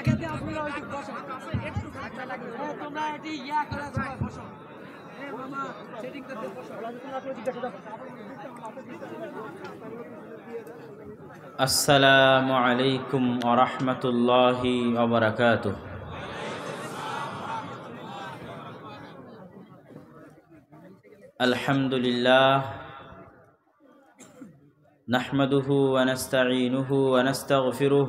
আগে দিয়ে আপনারা ওই যে বসো এ, তোমরা এটি ইয়া করে সবাই বসো এ মামা সেটিং করতে বসো السلام عليكم ورحمة الله وبركاته الحمد لله نحمده ونستعينه ونستغفره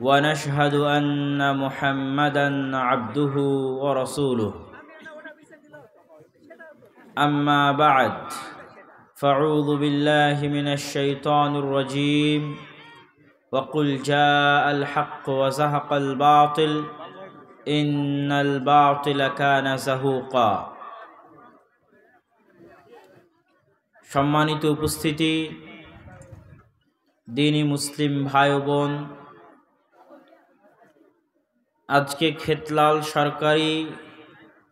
ونشهد ان محمدا عبده ورسوله اما بعد فاعوذ بالله من الشيطان الرجيم وقل جاء الحق وزهق الباطل إن الباطل كان زهوقا সম্মানিত উপস্থিতি দিনী মুসলিম ভাই ও বোন আজকে খেতলাল সরকারি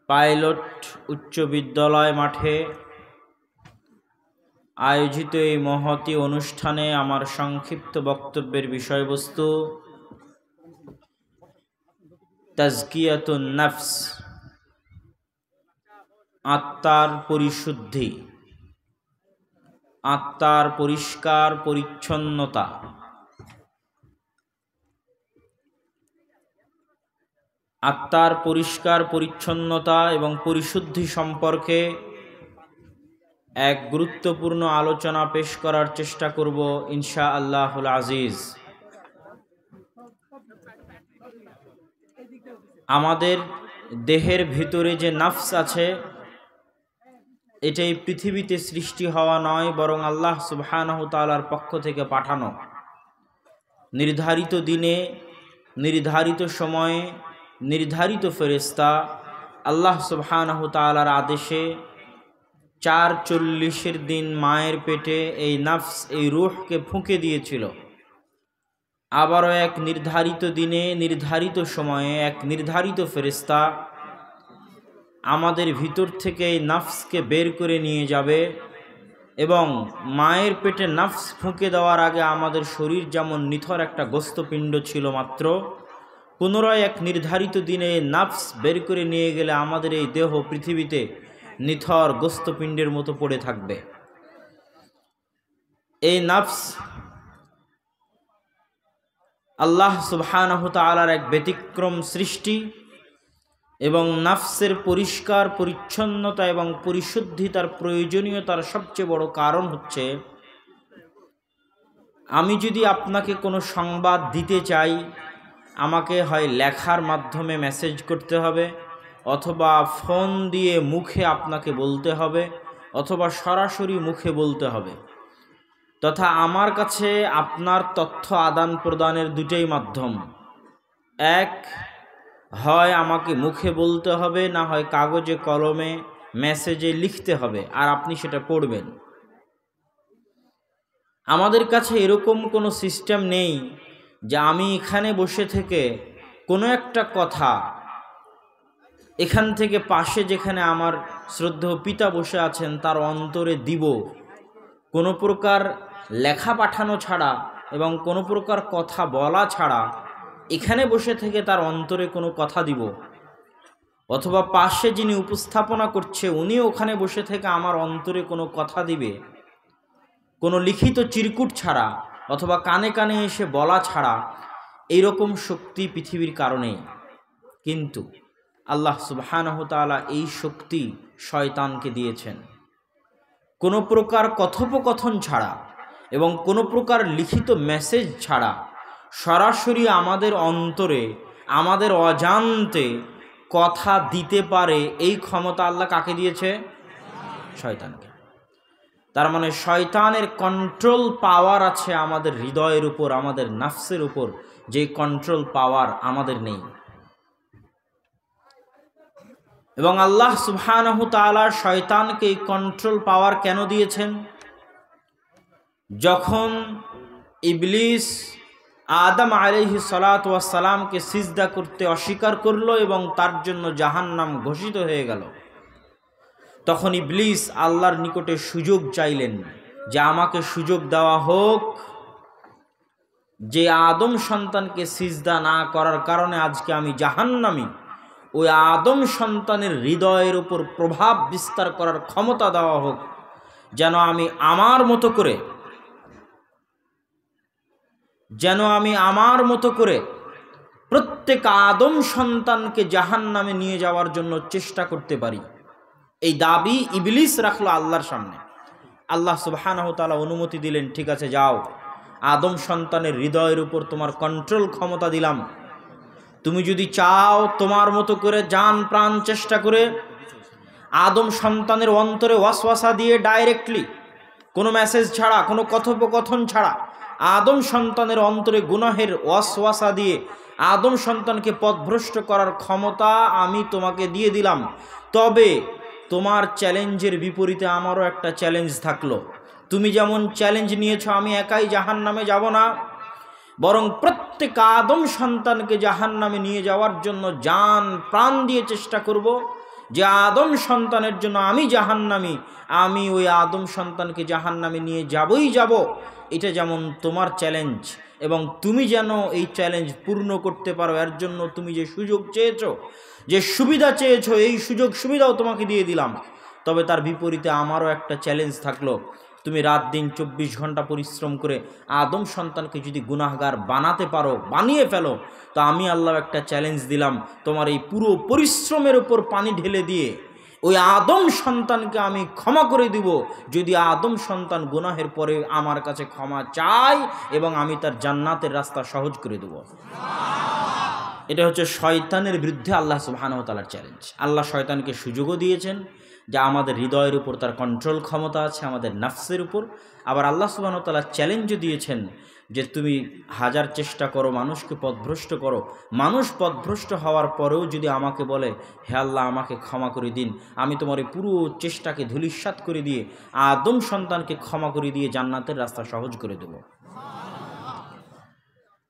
পাইলট উচ্চ বিদ্যালয় মাঠে আয়োজিত এই মহতি অনুষ্ঠানে আমার সংক্ষিপ্ত বক্তব্যের বিষয়বস্তু, তাজকিয়াতুন নাফস, আত্মার পরিশুদ্ধি, আত্মার পরিষ্কার পরিচ্ছন্নতা। আত্মার পরিষ্কার পরিচ্ছন্নতা এবং পরিশুদ্ধি সম্পর্কে এক গুরুত্বপূর্ণ আলোচনা পেশ করার চেষ্টা করব ইনশা আল্লাহুল আজিজ। আমাদের দেহের ভিতরে যে নাফস আছে, এটাই পৃথিবীতে সৃষ্টি হওয়া নয়, বরং আল্লাহ সুবহানাহু তাআলার পক্ষ থেকে পাঠানো। নির্ধারিত দিনে, নির্ধারিত সময়ে নির্ধারিত ফেরেস্তা আল্লাহ সুবহানাহু তাআলার আদেশে চার চল্লিশের দিন মায়ের পেটে এই নাফস, এই রুহকে ফুঁকে দিয়েছিল। আবারও এক নির্ধারিত দিনে, নির্ধারিত সময়ে এক নির্ধারিত ফেরিস্তা আমাদের ভিতর থেকে এই নাফসকে বের করে নিয়ে যাবে এবং মায়ের পেটে নাফস ফুঁকে দেওয়ার আগে আমাদের শরীর যেমন নিথর একটা গোস্তপিণ্ড ছিল মাত্র পুনরায় এক নির্ধারিত দিনে নাফস বের করে নিয়ে গেলে আমাদের এই দেহ পৃথিবীতে নিথর গোস্তপিণ্ডের মতো পড়ে থাকবে। এই নাফস আল্লাহ সুবহানাহু তাআলার এক ব্যতিক্রম সৃষ্টি এবং নাফসের পরিষ্কার, পরিচ্ছন্নতা এবং পরিশুদ্ধিতার প্রয়োজনীয়তার সবচেয়ে বড় কারণ হচ্ছে, আমি যদি আপনাকে কোনো সংবাদ দিতে চাই আমাকে হয় লেখার মাধ্যমে মেসেজ করতে হবে, অথবা ফোন দিয়ে মুখে আপনাকে বলতে হবে, অথবা সরাসরি মুখে বলতে হবে। তথা আমার কাছে আপনার তথ্য আদান প্রদানের দুটোই মাধ্যম। এক, হয় আমাকে মুখে বলতে হবে, না হয় কাগজে, কলমে মেসেজে লিখতে হবে, আর আপনি সেটা পড়বেন। আমাদের কাছে এরকম কোনো সিস্টেম নেই যে আমি এখানে বসে থেকে কোনো একটা কথা এখান থেকে পাশে যেখানে আমার শ্রদ্ধেয় পিতা বসে আছেন, তার অন্তরে দিব। কোনো প্রকার লেখা পাঠানো ছাড়া এবং কোনো প্রকার কথা বলা ছাড়া এখানে বসে থেকে তার অন্তরে কোনো কথা দিব। অথবা পাশে যিনি উপস্থাপনা করছে, উনি ওখানে বসে থেকে আমার অন্তরে কোনো কথা দিবে। কোনো লিখিত চিরকুট ছাড়া অথবা কানে কানে এসে বলা ছাড়া এইরকম শক্তি পৃথিবীর কারণেই কিন্তু আল্লাহ সুবাহানহতালা এই শক্তি শয়তানকে দিয়েছেন। কোনো প্রকার কথোপকথন ছাড়া এবং কোনো প্রকার লিখিত মেসেজ ছাড়া সরাসরি আমাদের অন্তরে, আমাদের অজান্তে কথা দিতে পারে এই ক্ষমতা আল্লাহ কাকে দিয়েছে? শয়তানকে। তার মানে শয়তানের কন্ট্রোল পাওয়ার আছে আমাদের হৃদয়ের উপর, আমাদের নাফসের উপর। যে কন্ট্রোল পাওয়ার আমাদের নেই। এবং আল্লাহ সুবহানাহু শয়তানকে এই কন্ট্রোল পাওয়ার কেন দিয়েছেন? যখন ইবলিস আদম আলাইহি সালাতামকে সিজদা করতে অস্বীকার করল এবং তার জন্য জাহান্নাম ঘোষিত হয়ে গেল। তখন ইবলিস আল্লাহর নিকটে সুযোগ চাইলেন যে আমাকে সুযোগ দেওয়া হোক। যে আদম সন্তানকে সিজদা না করার কারণে আজকে আমি জাহান্নামি, ওই আদম সন্তানের হৃদয়ের উপর প্রভাব বিস্তার করার ক্ষমতা দেওয়া হোক, যেন আমি আমার মতো করে, যেন আমি আমার মতো করে প্রত্যেক আদম সন্তানকে জাহান নামে নিয়ে যাওয়ার জন্য চেষ্টা করতে পারি। এই দাবি ইবলিস রাখল আল্লাহর সামনে। আল্লাহ সুবাহানাহ তালা অনুমতি দিলেন, ঠিক আছে, যাও। আদম সন্তানের হৃদয়ের উপর তোমার কন্ট্রোল ক্ষমতা দিলাম। তুমি যদি চাও তোমার মতো করে যান প্রাণ চেষ্টা করে আদম সন্তানের অন্তরে ওয়াসওয়াসা দিয়ে ডাইরেক্টলি কোনো মেসেজ ছাড়া, কোনো কথোপকথন ছাড়া আদম সন্তানের অন্তরে গুনাহের ওয়াসওয়াসা দিয়ে আদম সন্তানকে পথভ্রষ্ট করার ক্ষমতা আমি তোমাকে দিয়ে দিলাম। তবে তোমার চ্যালেঞ্জের বিপরীতে আমারও একটা চ্যালেঞ্জ থাকল। তুমি যেমন চ্যালেঞ্জ নিয়েছো, আমি একাই জাহান নামে যাব না। বরং প্রত্যেক আদম সন্তানকে জাহান নামে নিয়ে যাওয়ার জন্য যান প্রাণ দিয়ে চেষ্টা করব যে আদম সন্তানের জন্য আমি জাহান্নামি, আমি ওই আদম সন্তানকে জাহান্নামে নিয়ে যাবই যাব। এটা যেমন তোমার চ্যালেঞ্জ এবং তুমি যেন এই চ্যালেঞ্জ পূর্ণ করতে পারো, এর জন্য তুমি যে সুযোগ চেয়েছো যে সুবিধা চেয়েছো, এই সুযোগ সুবিধাও তোমাকে দিয়ে দিলাম। তবে তার বিপরীতে আমারও একটা চ্যালেঞ্জ থাকল। তুমি রাত দিন চব্বিশ ঘণ্টা পরিশ্রম করে আদম সন্তানকে যদি গুনাহগার বানাতে পারো, বানিয়ে ফেলো, তো আমি আল্লাহ একটা চ্যালেঞ্জ দিলাম তোমার এই পুরো পরিশ্রমের উপর পানি ঢেলে দিয়ে। ওই আদম সন্তানকে আমি ক্ষমা করে দিব। যদি আদম সন্তান গুনাহের পরে আমার কাছে ক্ষমা চায় এবং আমি তার জান্নাতের রাস্তা সহজ করে দেব। এটা হচ্ছে শয়তানের বিরুদ্ধে আল্লাহ সুবাহানতালার চ্যালেঞ্জ আল্লাহ শয়তানকে সুযোগও দিয়েছেন যা আমাদের হৃদয়ের উপর তার কন্ট্রোল ক্ষমতা আছে, আমাদের নাফসের উপর। আবার আল্লাহ সুবাহতালা চ্যালেঞ্জও দিয়েছেন যে তুমি হাজার চেষ্টা করো, মানুষকে পথভ্রষ্ট করো। মানুষ পথভ্রষ্ট হওয়ার পরেও যদি আমাকে বলে, হে আল্লাহ, আমাকে ক্ষমা করে দিন। আমি তোমার এই পুরো চেষ্টাকে ধুলিস্বাত করে দিয়ে আদম সন্তানকে ক্ষমা করে দিয়ে জান্নাতের রাস্তা সহজ করে দেব।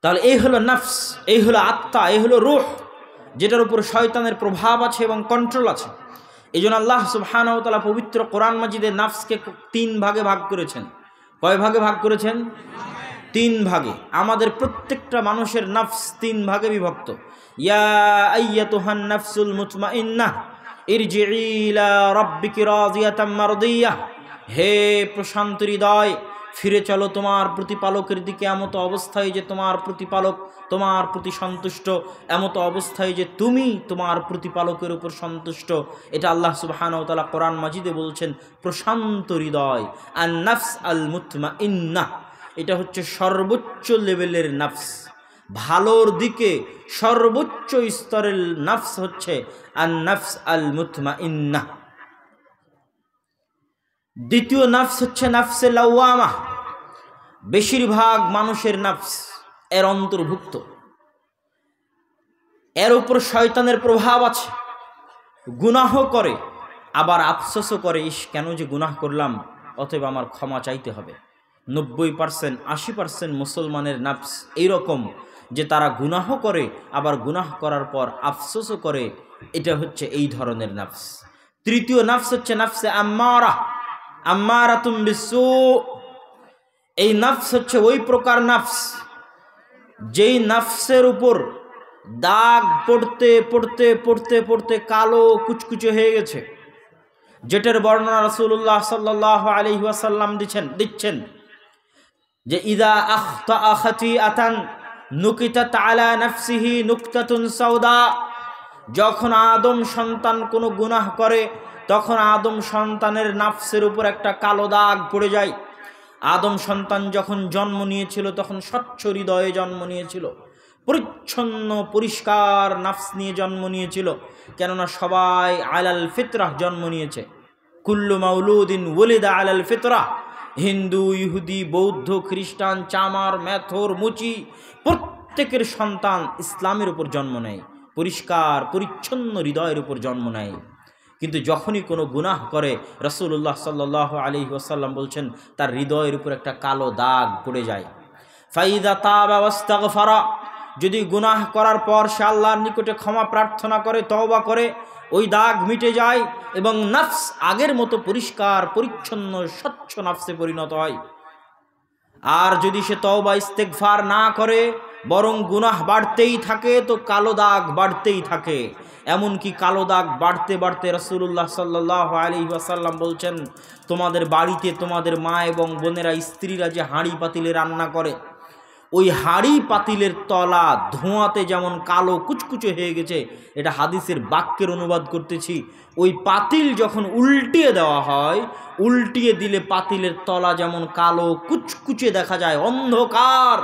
তাহলে এই হলো নাফস, এই হলো আত্মা, এই হলো রুহ, যেটার উপর শয়তানের প্রভাব আছে এবং কন্ট্রোল আছে। এই জন্য আল্লাহ সুবহানাহু পবিত্র কোরআন মাজিদের নাফসকে তিন ভাগে ভাগ করেছেন। কয় ভাগে ভাগ করেছেন? তিন ভাগে। আমাদের প্রত্যেকটা মানুষের নাফস তিন ভাগে বিভক্ত। ইয়া আইয়াতুহান নাফসুল রাব্বিকি হে প্রশান্ত হৃদয় ফিরে চলো তোমার প্রতিপালকের দিকে, এমতো অবস্থায় যে তোমার প্রতিপালক তোমার প্রতি সন্তুষ্ট, এমতো অবস্থায় যে তুমি তোমার প্রতিপালকের উপর সন্তুষ্ট। এটা আল্লাহ সুবাহান তালা কোরআন মাজিদে বলছেন, প্রশান্ত হৃদয় আর নাফস আল মুতমা ইন্না এটা হচ্ছে সর্বোচ্চ লেভেলের নাফস। ভালোর দিকে সর্বোচ্চ স্তরের নাফস হচ্ছে আর নাফস আল মুতমা ইন্না দ্বিতীয় নাফস হচ্ছে নাফসে লাউয়ামা বেশিরভাগ মানুষের নাফস এর অন্তর্ভুক্ত। এর উপর শয়তানের প্রভাব আছে। গুনাহ করে, আবার আফসোসও করে, ইস, কেন যে গুনাহ করলাম? অতএব আমার ক্ষমা চাইতে হবে। নব্বই পার্সেন্ট, আশি পার্সেন্ট মুসলমানের নাফস এইরকম যে তারা গুনাহ করে, আবার গুনাহ করার পর আফসোসও করে। এটা হচ্ছে এই ধরনের নাফস। তৃতীয় নাফস হচ্ছে নাফসে আম্মারা। আম্মারা তুম বিশ্বু এই নাফস হচ্ছে ওই প্রকার নাফস, যেই নাফসের উপর দাগ পড়তে পড়তে পড়তে পড়তে কালো কুচকুচে হয়ে গেছে, যেটার বর্ণনা রসুল্লাহ সাল্লাহ আলি ওয়াসাল্লাম দিচ্ছেন দিচ্ছেন যে, ইদা আখতা আখাতি আতান নুকিতা তালা নফসিহি নুক্তাতুন সৌদা যখন আদম সন্তান কোনো গুনাহ করে তখন আদম সন্তানের নাফসের উপর একটা কালো দাগ পড়ে যায়। আদম সন্তান যখন জন্ম নিয়েছিল, তখন স্বচ্ছ হৃদয়ে জন্ম নিয়েছিল। পরিচ্ছন্ন, পরিষ্কার নাফস নিয়ে জন্ম নিয়েছিল। কেননা সবাই আলাল ফিতরাহ জন্ম নিয়েছে। কুল্লু মাউলুদ্দিন ওলিদা আলাল ফিতরাহ হিন্দু, ইহুদি, বৌদ্ধ, খ্রিস্টান, চামার, ম্যাথর, মুচি, প্রত্যেকের সন্তান ইসলামের উপর জন্ম নেয়। পরিষ্কার, পরিচ্ছন্ন হৃদয়ের উপর জন্ম নেয়। কিন্তু যখনই কোনো গুনাহ করে রসুল্লাহ সাল্লাহ আলী ওসাল্লাম বলছেন, তার হৃদয়ের উপর একটা কালো দাগ পড়ে যায়। ফাইদা তা ব্যবস্থা ফারা যদি গুনাহ করার পর সে আল্লাহর নিকটে ক্ষমা প্রার্থনা করে, তওবা করে, ওই দাগ মিটে যায় এবং নাফস আগের মতো পরিষ্কার, পরিচ্ছন্ন, স্বচ্ছ নাফসে পরিণত হয়। আর যদি সে তওবা ইস্তেকফার না করে, বরং গুনাহ বাড়তেই থাকে, তো কালো দাগ বাড়তেই থাকে। এমনকি কালো দাগ বাড়তে বাড়তে রসুল্লাহ সাল্লাহ আলী ওয়াসাল্লাম বলছেন, তোমাদের বাড়িতে তোমাদের মা এবং বোনেরা স্ত্রীরা যে হাঁড়ি পাতিলে রান্না করে, ওই হাড়ি পাতিলের তলা ধোঁয়াতে যেমন কালো কুচকুচে হয়ে গেছে, এটা হাদিসের বাক্যের অনুবাদ করতেছি, ওই পাতিল যখন উল্টিয়ে দেওয়া হয়, উল্টিয়ে দিলে পাতিলের তলা যেমন কালো কুচকুচে দেখা যায়, অন্ধকার।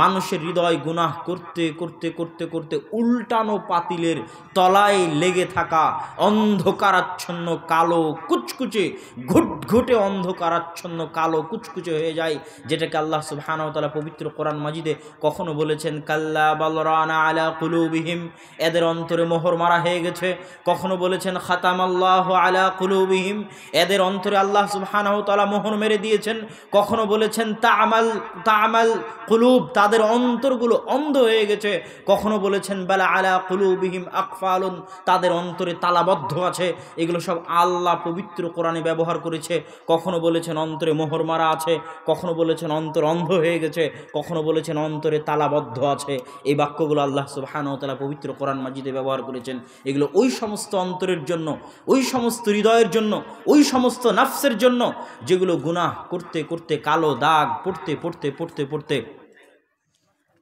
মানুষের হৃদয় গুনাহ করতে করতে করতে করতে উল্টানো পাতিলের তলায় লেগে থাকা অন্ধকারাচ্ছন্ন কালো কুচকুচে, ঘুটঘুটে অন্ধকারাচ্ছন্ন কালো কুচকুচে হয়ে যায়, যেটাকে আল্লাহ সুবহানাহু পবিত্র কোরআন মাজিদে কখনো বলেছেন, কাল্লা বলরানা আলা কুলুবিহিম এদের অন্তরে মোহর মারা হয়ে গেছে। কখনো বলেছেন খাতাম আল্লাহ আলা কুলুবিহিম এদের অন্তরে আল্লাহ সুবহানাহু তাআলা মোহর মেরে দিয়েছেন। কখনো বলেছেন তামাল তামাল কুলুব তাদের অন্তরগুলো অন্ধ হয়ে গেছে। কখনো বলেছেন, বেলা আলা কুলুবিহিম আকফালুন তাদের অন্তরে তালাবদ্ধ আছে। এগুলো সব আল্লাহ পবিত্র কোরআনে ব্যবহার করেছে। কখনো বলেছেন, অন্তরে মোহর মারা আছে কখনো বলেছেন, অন্তর অন্ধ হয়ে গেছে কখনো বলেছেন, অন্তরে তালাবদ্ধ আছে এই বাক্যগুলো আল্লাহ সুবাহানতালা পবিত্র কোরআন মাজিদে ব্যবহার করেছেন। এগুলো ওই সমস্ত অন্তরের জন্য, ওই সমস্ত হৃদয়ের জন্য, ওই সমস্ত নাফসের জন্য, যেগুলো গুনাহ করতে করতে, কালো দাগ, পড়তে পড়তে পড়তে পড়তে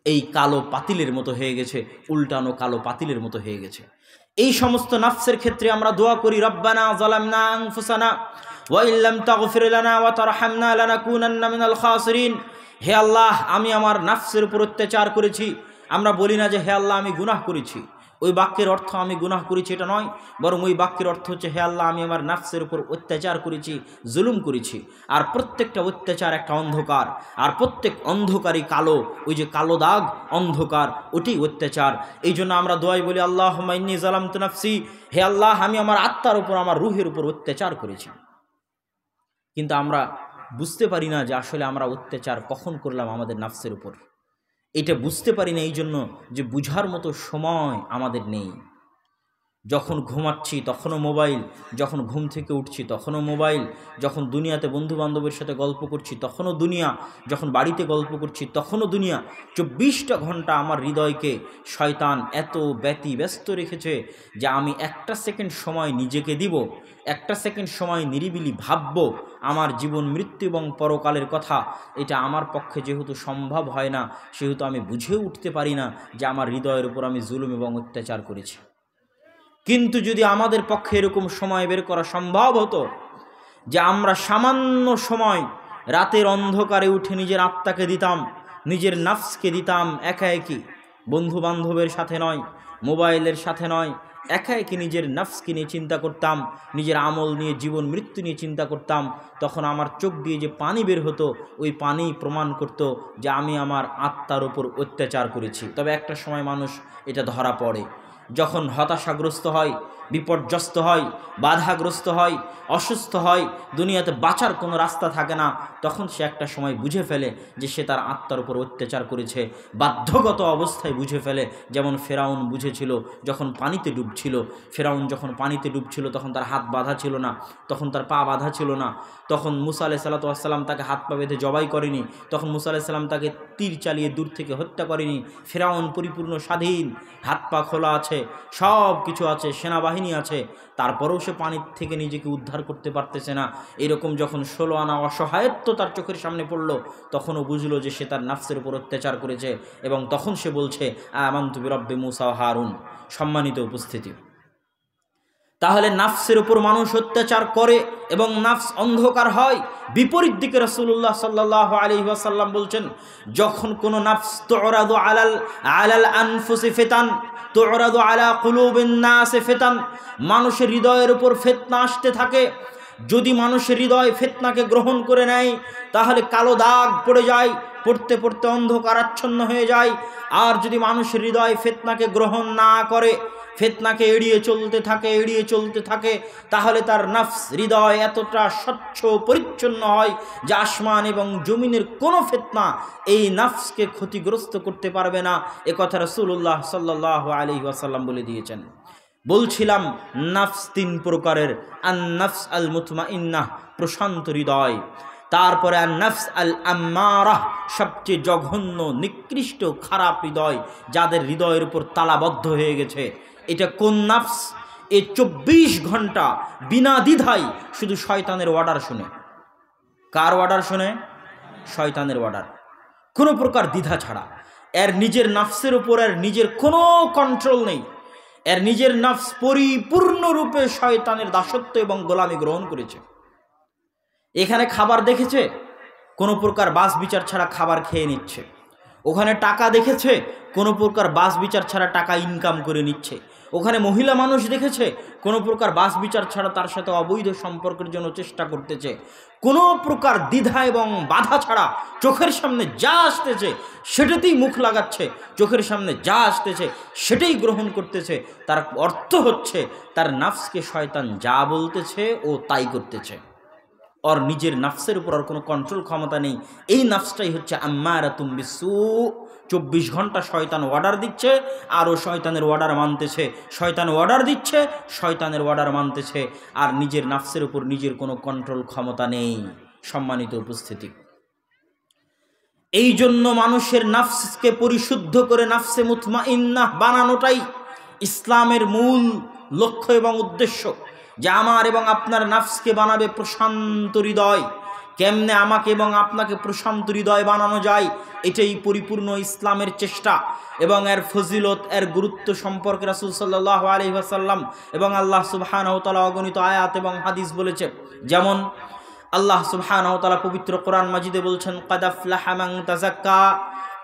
এই কালো পাতিলের মতো হয়ে গেছে, উল্টানো কালো পাতিলের মতো হয়ে গেছে। এই সমস্ত নাফসের ক্ষেত্রে আমরা দোয়া করি, রব্বানা জালামনা আনফুসানা ওয়া ইল্লাম তাগফির লানা ওয়া তারহামনা লানাকুনান্না মিনাল খাসিরিন। হে আল্লাহ, আমি আমার নাফসের উপর অত্যাচার করেছি। আমরা বলি না যে, হে আল্লাহ, আমি গুনাহ করেছি। ওই বাক্যের অর্থ আমি গুনাহ করেছি, এটা নয়। বরং ওই বাক্যের অর্থ হচ্ছে, হে আল্লাহ, আমি আমার নাফসের উপর অত্যাচার করেছি, জুলুম করেছি। আর প্রত্যেকটা অত্যাচার একটা অন্ধকার। আর প্রত্যেক অন্ধকারই কালো, ওই যে কালো দাগ, অন্ধকার ওটি অত্যাচার। এই জন্য আমরা দোয়াই বলি আল্লাহ মাইনি জালাম তো নাফসি, হে আল্লাহ, আমি আমার আত্মার উপর, আমার রুহের উপর অত্যাচার করেছি। কিন্তু আমরা বুঝতে পারি না যে আসলে আমরা অত্যাচার কখন করলাম আমাদের নাফসের উপর। এটা বুঝতে পারি না এই জন্য যে বুঝার মতো সময় আমাদের নেই। যখন ঘুমাচ্ছি, তখনও মোবাইল। যখন ঘুম থেকে উঠছি, তখনও মোবাইল। যখন দুনিয়াতে বন্ধু বান্ধবের সাথে গল্প করছি, তখনও দুনিয়া। যখন বাড়িতে গল্প করছি, তখনও দুনিয়া। চব্বিশটা ঘণ্টা আমার হৃদয়কে শয়তান এত ব্যতি ব্যস্ত রেখেছে যে আমি একটা সেকেন্ড সময় নিজেকে দিব, একটা সেকেন্ড সময় নিরিবিলি ভাবব আমার জীবন মৃত্যু এবং পরকালের কথা। এটা আমার পক্ষে যেহেতু সম্ভব হয় না, সেহেতু আমি বুঝেও উঠতে পারি না যে আমার হৃদয়ের উপর আমি জুলুম এবং অত্যাচার করেছি। কিন্তু যদি আমাদের পক্ষে এরকম সময় বের করা সম্ভব হতো যে আমরা সামান্য সময় রাতের অন্ধকারে উঠে নিজের আত্মাকে দিতাম, নিজের নাফসকে দিতাম একা একই বন্ধু বান্ধবের সাথে নয়, মোবাইলের সাথে নয়, একা একে নিজের নাফসকে নিয়ে চিন্তা করতাম, নিজের আমল নিয়ে, জীবন মৃত্যু নিয়ে চিন্তা করতাম, তখন আমার চোখ দিয়ে যে পানি বের হতো, ওই পানি প্রমাণ করত যে আমি আমার আত্মার ওপর অত্যাচার করেছি। তবে একটা সময় মানুষ এটা ধরা পড়ে। যখন হতাশাগ্রস্ত হয় বিপর্যস্ত হয়, বাধাগ্রস্ত হয়, অসুস্থ হয়, দুনিয়াতে বাঁচার কোনো রাস্তা থাকে না, তখন সে একটা সময় বুঝে ফেলে যে সে তার আত্মার উপর অত্যাচার করেছে, বাধ্যগত অবস্থায় বুঝে ফেলে, যেমন ফেরাউন বুঝেছিল যখন পানিতে ডুবছিল, ফেরাউন যখন পানিতে ডুবছিল তখন তার হাত বাঁধা ছিল না, তখন তার পা বাঁধা ছিল না, তখন মুসা সাল্লাতাম তাকে হাত পা বেঁধে জবাই করেনি, তখন মুসা আলাহ সাল্লাম তাকে তীর চালিয়ে দূর থেকে হত্যা করেনি, ফেরাউন পরিপূর্ণ স্বাধীন, হাত পা খোলা আছে সব কিছু আছে, সেনাবাহিনী আছে, তারপরেও সে পানির থেকে নিজেকে উদ্ধার করতে পারতেছে না। এরকম যখন ষোলো আনা অসহায়ত্ব তার চোখের সামনে পড়ল, তখনও বুঝলো যে সে তার নাফসের উপর অত্যাচার করেছে এবং তখন সে বলছে, আমান্তু রব্বে মুসা হারুন। সম্মানিত উপস্থিতি। তাহলে নাফসের উপর মানুষ অত্যাচার করে এবং নাফস অন্ধকার হয়, বিপরীত দিকে রসুল্লাহ সাল্লাহ আলী ওয়াসাল্লাম বলছেন, যখন কোনো নাফস তো আলাল আলাল আনফুসি ফেতান তোরাদু আলা কুলুবিন্নাসে ফেতান। মানুষের হৃদয়ের উপর ফেতনা আসতে থাকে। যদি মানুষের হৃদয় ফেতনাকে গ্রহণ করে নেয়, তাহলে কালো দাগ পড়ে যায়, পড়তে পড়তে অন্ধকারাচ্ছন্ন হয়ে যায়। আর যদি মানুষের হৃদয় ফেতনাকে গ্রহণ না করে ফেতনাকে এড়িয়ে চলতে থাকে, এড়িয়ে চলতে থাকে, তাহলে তার নাফস, হৃদয় এতটা স্বচ্ছ পরিচ্ছন্ন হয় যে আসমান এবং জমিনের কোনো ফেতনা এই নাফসকে ক্ষতিগ্রস্ত করতে পারবে না। এ কথা রসুল্লাহ সাল্লাহ আলি ওয়াসাল্লাম বলে দিয়েছেন। বলছিলাম, নাফস তিন প্রকারের আন নাফস আল মুতমা ইন্নাহ প্রশান্ত হৃদয়। তারপরে আর নফস আল আম্মারাহ সবচেয়ে জঘন্য, নিকৃষ্ট, খারাপ হৃদয়, যাদের হৃদয়ের উপর তালাবদ্ধ হয়ে গেছে। এটা কোন নফস? এ চব্বিশ ঘণ্টা বিনা দ্বিধায় শুধু শয়তানের অর্ডার শুনে। কার অর্ডার শুনে? শয়তানের অর্ডার কোনো প্রকার দ্বিধা ছাড়া। এর নিজের নাফসের উপর এর নিজের কোনো কন্ট্রোল নেই। এর নিজের নাফস পরিপূর্ণরূপে শয়তানের দাসত্ব এবং গোলামি গ্রহণ করেছে। এখানে খাবার দেখেছে? কোনো প্রকার বাস বিচার ছাড়া খাবার খেয়ে নিচ্ছে। ওখানে টাকা দেখেছে? কোনো প্রকার বাস বিচার ছাড়া টাকা ইনকাম করে নিচ্ছে। ওখানে মহিলা মানুষ দেখেছে? কোনো প্রকার বাস বিচার ছাড়া তার সাথে অবৈধ সম্পর্কের জন্য চেষ্টা করতেছে। কোনো প্রকার দ্বিধা এবং বাধা ছাড়া চোখের সামনে যা আসতেছে, সেটাতেই মুখ লাগাচ্ছে। চোখের সামনে যা আসতেছে, সেটাই গ্রহণ করতেছে। তার অর্থ হচ্ছে, তার নাফসকে শয়তান যা বলতেছে ও তাই করতেছে। ওর নিজের নাফসের উপর আর কোনো কন্ট্রোল ক্ষমতা নেই। এই নাফসটাই হচ্ছে আম্মারা তুমি সু চব্বিশ ঘণ্টা শয়তান অর্ডার দিচ্ছে আর ও শয়তানের অর্ডার মানতেছে। শয়তান অর্ডার দিচ্ছে, শয়তানের অর্ডার মানতেছে। আর নিজের নাফসের উপর নিজের কোনো কন্ট্রোল ক্ষমতা নেই। সম্মানিত উপস্থিতি। এই জন্য মানুষের নাফসকে পরিশুদ্ধ করে নাফসে মুতমা ইন্নাহ বানানোটাই ইসলামের মূল লক্ষ্য এবং উদ্দেশ্য। যে আমার এবং আপনার নাফসকে বানাবে প্রশান্ত হৃদয়। কেমনে আমাকে এবং আপনাকে প্রশান্ত হৃদয় বানানো যায়, এটাই পরিপূর্ণ ইসলামের চেষ্টা। এবং এর ফজিলত, এর গুরুত্ব সম্পর্কে রাসুল সাল্লাহ আলহিহাসাল্লাম এবং আল্লাহ সুবাহানহতালা অগণিত আয়াত এবং হাদিস বলেছে। যেমন, আল্লাহ সুবহানাহু পবিত্র কোরআন মাজিদে বলছেন কাদাফলাহামাং তাজাক্কা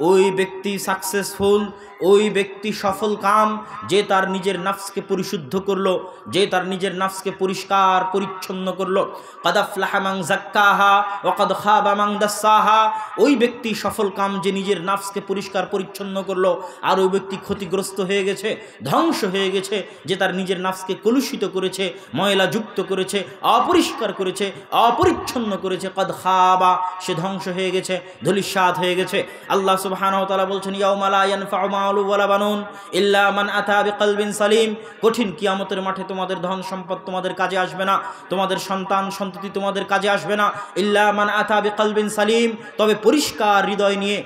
ওই ব্যক্তি সাকসেসফুল ওই ব্যক্তি সফল কাম, যে তার নিজের নাফসকে পরিশুদ্ধ করল, যে তার নিজের নাফসকে পরিষ্কার, পরিচ্ছন্ন করল। কাদাফলাহামাং জাক্কাহা ওকাদ খাবামাং দাসাহা। ওই ব্যক্তি সফল কাম, যে নিজের নাফসকে পরিষ্কার, পরিচ্ছন্ন করল, আর ওই ব্যক্তি ক্ষতিগ্রস্ত হয়ে গেছে, ধ্বংস হয়ে গেছে, যে তার নিজের নাফসকে কলুষিত করেছে, ময়লা যুক্ত করেছে, অপরিষ্কার করেছে, অপরিচ্ছন্ন করেছে। কদ খাবা, সে ধ্বংস হয়ে গেছে ধুলিস্বাদ হয়ে গেছে। আল্লাহ বলছেন বানুন ইল্লা সালিম। কঠিন কিয়ামতের মাঠে তোমাদের ধন সম্পদ তোমাদের কাজে আসবে না, তোমাদের সন্তান সন্ততি তোমাদের কাজে আসবে না। ইল্লা মান সালিম, তবে পরিষ্কার হৃদয় নিয়ে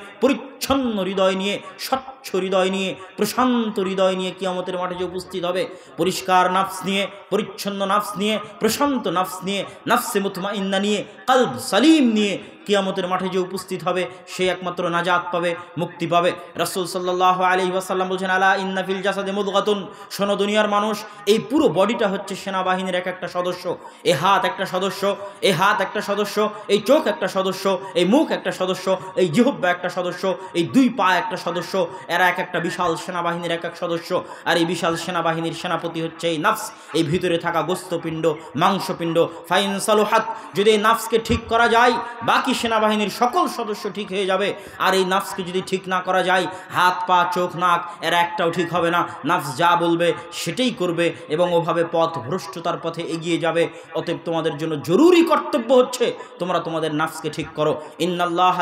পরিচ্ছন্ন হৃদয় নিয়ে, স্বচ্ছ হৃদয় নিয়ে, প্রশান্ত হৃদয় নিয়ে কিয়ামতের মাঠে যে উপস্থিত হবে, পরিষ্কার নাফস নিয়ে, পরিচ্ছন্ন নাফস নিয়ে, প্রশান্ত নাফস নিয়ে, নাফসে মুতমা ইন্না নিয়ে, কালব সালিম নিয়ে কিয়ামতের মাঠে যে উপস্থিত হবে, সে একমাত্র নাজাত পাবে, মুক্তি পাবে। রসুল সাল্লাহ আলি ওয়াসাল্লাম বলছেন, আলা ইন্নাফিল জাসাদে মুদগাতুন। শোনো, দুনিয়ার মানুষ, এই পুরো বডিটা হচ্ছে সেনাবাহিনীর এক একটা সদস্য। এ হাত একটা সদস্য, এ হাত একটা সদস্য, এই চোখ একটা সদস্য, এই মুখ একটা সদস্য, এই জিহব্বা একটা সদস্য এই দুই পা একটা সদস্য, এরা এক একটা বিশাল সেনাবাহিনীর এক এক সদস্য, আর এই বিশাল সেনাবাহিনীর সেনাপতি হচ্ছে এই নাফস। এই ভিতরে থাকা গোস্তপিণ্ড, মাংসপিণ্ড, ফাইন সালোহাত, যদি এই নাফসকে ঠিক করা যায়, বাকি সেনাবাহিনীর সকল সদস্য ঠিক হয়ে যাবে। আর এই নাফসকে যদি ঠিক না করা যায়, হাত, পা, চোখ, নাক, এরা একটাও ঠিক হবে না। নাফস যা বলবে সেটাই করবে এবং ওভাবে পথ ভ্রষ্টতার পথে এগিয়ে যাবে। অতএব তোমাদের জন্য জরুরি কর্তব্য হচ্ছে, তোমরা তোমাদের নাফসকে ঠিক করো। ইন্নাল্লাহ